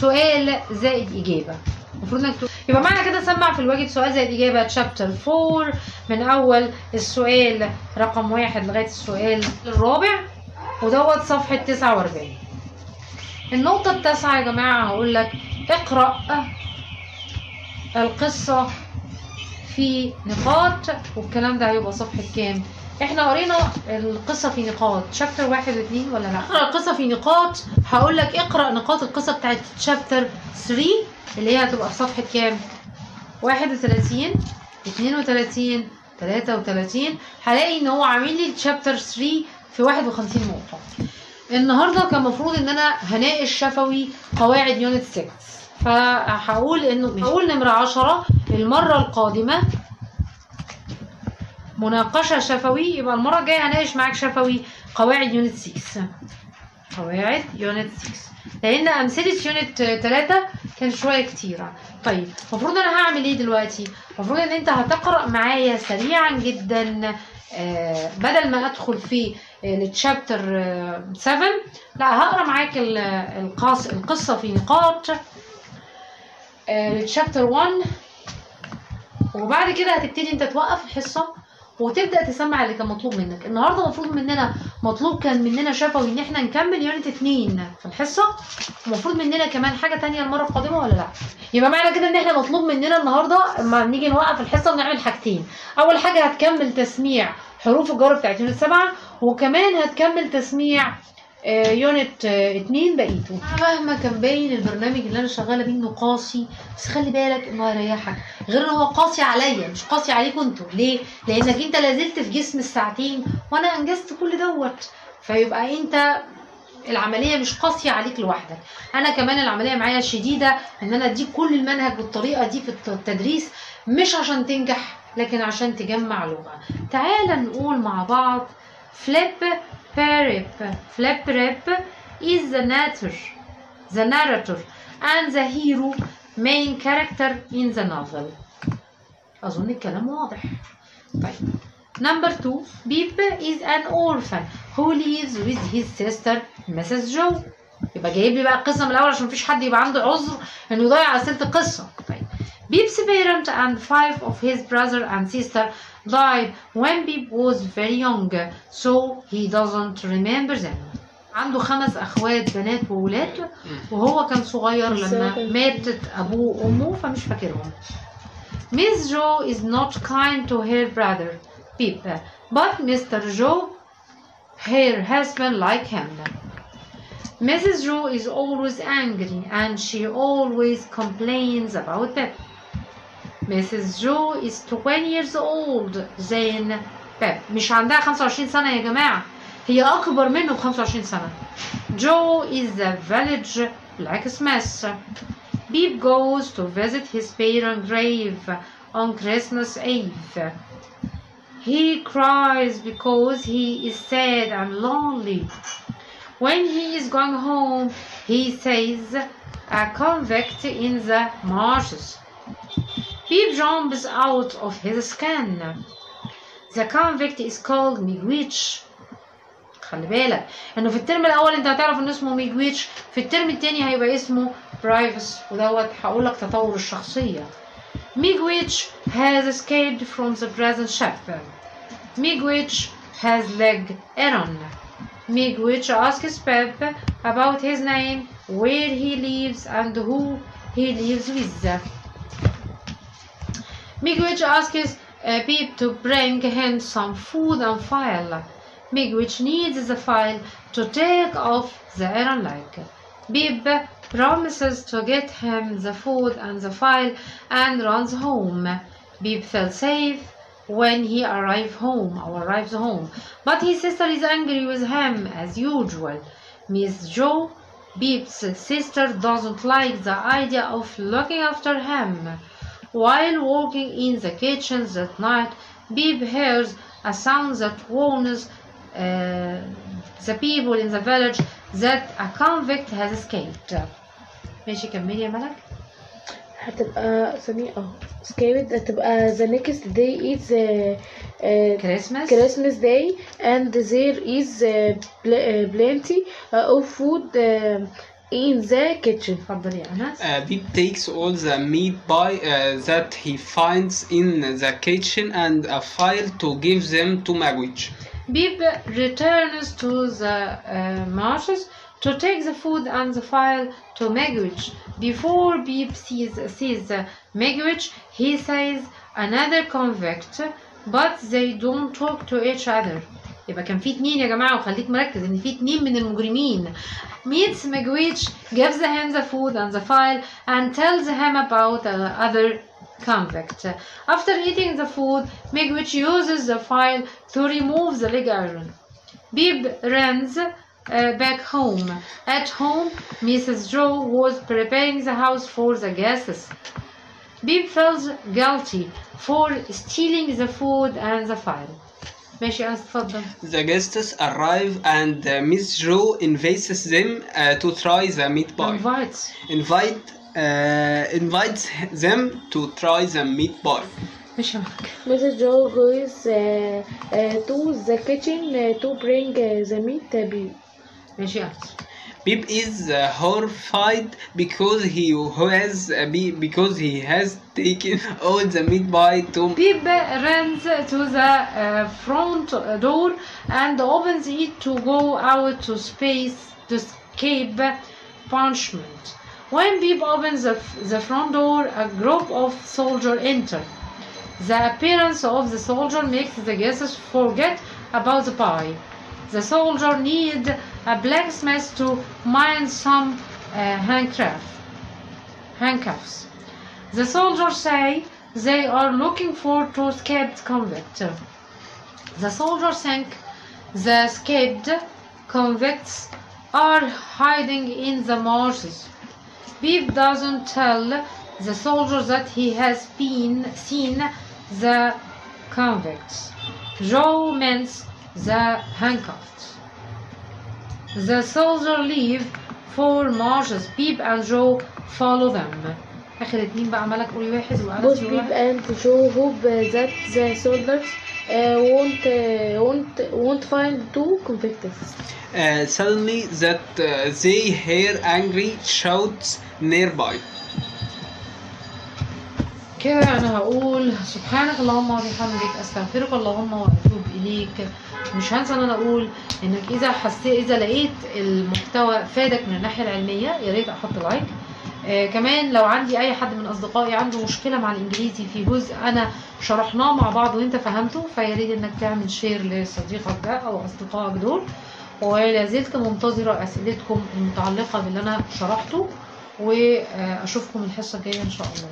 سؤال زائد إجابة. المفروض إنك يبقى معنى كده سمع في الواجب سؤال زائد إجابة تشابتر 4 من أول السؤال رقم واحد لغاية السؤال الرابع. ودوت صفحة 49 النقطة التاسعة يا جماعة هقول لك اقرأ القصة في نقاط والكلام ده هيبقى صفحة كام؟ إحنا قرينا القصة في نقاط شابتر واحد واثنين ولا لا؟ اقرا القصة في نقاط هقول لك اقرأ نقاط القصة بتاعت شابتر 3 اللي هي هتبقى في صفحة كام؟ 31 32 33 هلاقي إن هو عامل لي شابتر 3 في 51 نقطة. النهارده كان المفروض إن أنا هناقش شفوي قواعد يونت 6 فهقول انه هقول نمرة 10 المرة القادمة مناقشة شفوي. يبقى المرة الجاية هناقش معاك شفوي. قواعد unit 6 قواعد unit 6 لأن أمثلة unit 3 كان شوية كتيرة. طيب المفروض أنا هعمل إيه دلوقتي؟ المفروض إن أنت هتقرأ معايا سريعا جدا آه، بدل ما أدخل في ال chapter 7 لا هقرأ معاك ال- القاص القصة في نقاط ال chapter 1 وبعد كده هتبتدي أنت توقف الحصة. وتبدأ تسمع اللي كان مطلوب منك. النهارده المفروض مننا مطلوب كان مننا شفوي إن إحنا نكمل unit 2 في الحصة. ومفروض مننا كمان حاجة تانية المرة القادمة ولا لأ؟ يبقى معنى كده إن إحنا مطلوب مننا النهارده اما نيجي نوقف الحصة بنعمل حاجتين. أول حاجة هتكمل تسميع حروف الجر بتاعت unit 7 وكمان هتكمل تسميع unit 2 بقيته. مهما كان باين البرنامج اللي أنا شغالة بيه إنه قاسي بس خلي بالك إنه هيريحك. غير إن هو قاسي عليا مش قاسي عليكم أنتوا. ليه؟ لأنك أنت لازلت في جسم الساعتين وأنا أنجزت كل دوت. فيبقى أنت العملية مش قاسية عليك لوحدك. أنا كمان العملية معايا شديدة إن أنا أديك كل المنهج بالطريقة دي في التدريس مش عشان تنجح لكن عشان تجمع لغة. تعال نقول مع بعض flip perip flip rip is the narrator the narrator and the hero main character in the novel أظن الكلام واضح طيب Number two, Beep is an orphan who lives with his sister Mrs. Joe. يبقى جايب لي بقى القصة من الأول عشان مفيش حد يبقى عنده عذر إنه يضيع أسئلة القصة. طيب. Beep's parent and five of his brother and sister died when Beep was very young, so he doesn't remember them. عنده خمس أخوات بنات وولاد وهو كان صغير لما ماتت أبوه وأمه فمش فاكرهم. Miss Joe is not kind to her brother, Pip, but Mr. Joe, her husband, like him. Mrs. Joe is always angry and she always complains about Pip. Mrs. Joe is 20 years old than Pip. مش عندها 25 سنة يا جماعة. هي أكبر منه ب 25 سنة. Joe is the village blacksmith. Beep goes to visit his parents' grave on Christmas Eve. He cries because he is sad and lonely. When he is going home, he sees a convict in the marshes. Beep jumps out of his skin. The convict is called Migwitch. خلي بالك انه في الترم الاول انت هتعرف ان اسمه ميجويتش في الترم التاني هيبقى اسمه برايفس ودوت هقول لك تطور الشخصيه Migwitch has escaped from the prison ship. Migwitch has leg Aaron. Migwitch asks Pep about his name, where he lives, and who he lives with. Migwitch asks uh, Pip to bring him some food and file. Migwitch needs the file to take off the iron leg. Pip promises to get him the food and the file and runs home. Pip feels safe when he arrives home or arrives home, but his sister is angry with him as usual. Miss Joe, Pip's sister, doesn't like the idea of looking after him. While working in the kitchen that night, Pip hears a sound that warns uh, the people in the village that a convict has escaped. ماشي كملي يا ملك هتبقى ثانية اه سكيبت هتبقى the next day is uh, uh, كريسماس Christmas day and there is uh, pl- uh, plenty uh, of food uh, in the kitchen اتفضلي يا انس Uh, Beep takes all the meat by uh, that he finds in the kitchen and a file to give them to Magwitch. Bib returns to the uh, marshes to take the food and the file to Megwitch. Before Bib sees, sees uh, Megwitch, he says another convict, but they don't talk to each other. يبقى كان في اتنين يا جماعة وخليك مركز ان في اتنين من المجرمين meets Megwitch, gives him the food and the file and tells him about the other convict. After eating the food, Megwitch uses the file to remove the leg iron. Bib runs uh, back home. At home, Mrs. Joe was preparing the house for the guests. Beep feels guilty for stealing the food and the file ماشي أنس اتفضل The guests arrive and uh, Miss Joe invites them uh, to try the meat pie. invites Invite uh, invites them to try the meat pie. مش همك Mrs. Joe goes uh, uh, to the kitchen uh, to bring uh, the meat uh, beef. ماشي أنس Beep is uh, horrified because he has uh, because he has taken all the meat pie to Beep runs to the uh, front door and opens it to go out to space to escape punishment. When Beep opens the, the front door, a group of soldiers enter. The appearance of the soldier makes the guests forget about the pie. The soldier need a blacksmith to mine some uh, handcraft, handcuffs. The soldiers say they are looking for two escaped convicts. The soldiers think the escaped convicts are hiding in the marshes. Beep doesn't tell the soldiers that he has been seen the convicts. Joe means the handcuffs. The soldier leave for marshes. Beep and Joe follow them. آخر اتنين بقى عمالك قولي واحد وأنا Both أسمي Beep واحد. and Joe hope uh, that the soldiers uh, won't, uh, won't, won't find two convicts. uh, suddenly that uh, they hear angry shouts nearby. كده أنا هقول سبحانك اللهم وبحمدك أستغفرك اللهم وأتوب إليك. مش هنسى إن أنا أقول إنك إذا حسيت إذا لقيت المحتوى فادك من الناحية العلمية يا ريت أحط like. آه كمان لو عندي أي حد من أصدقائي عنده مشكلة مع الإنجليزي في جزء أنا شرحناه مع بعض وأنت فهمته فيا ريت إنك تعمل share لصديقك ده أو أصدقائك دول. ولا زلت منتظرة أسئلتكم المتعلقة باللي أنا شرحته وأشوفكم الحصة الجاية إن شاء الله.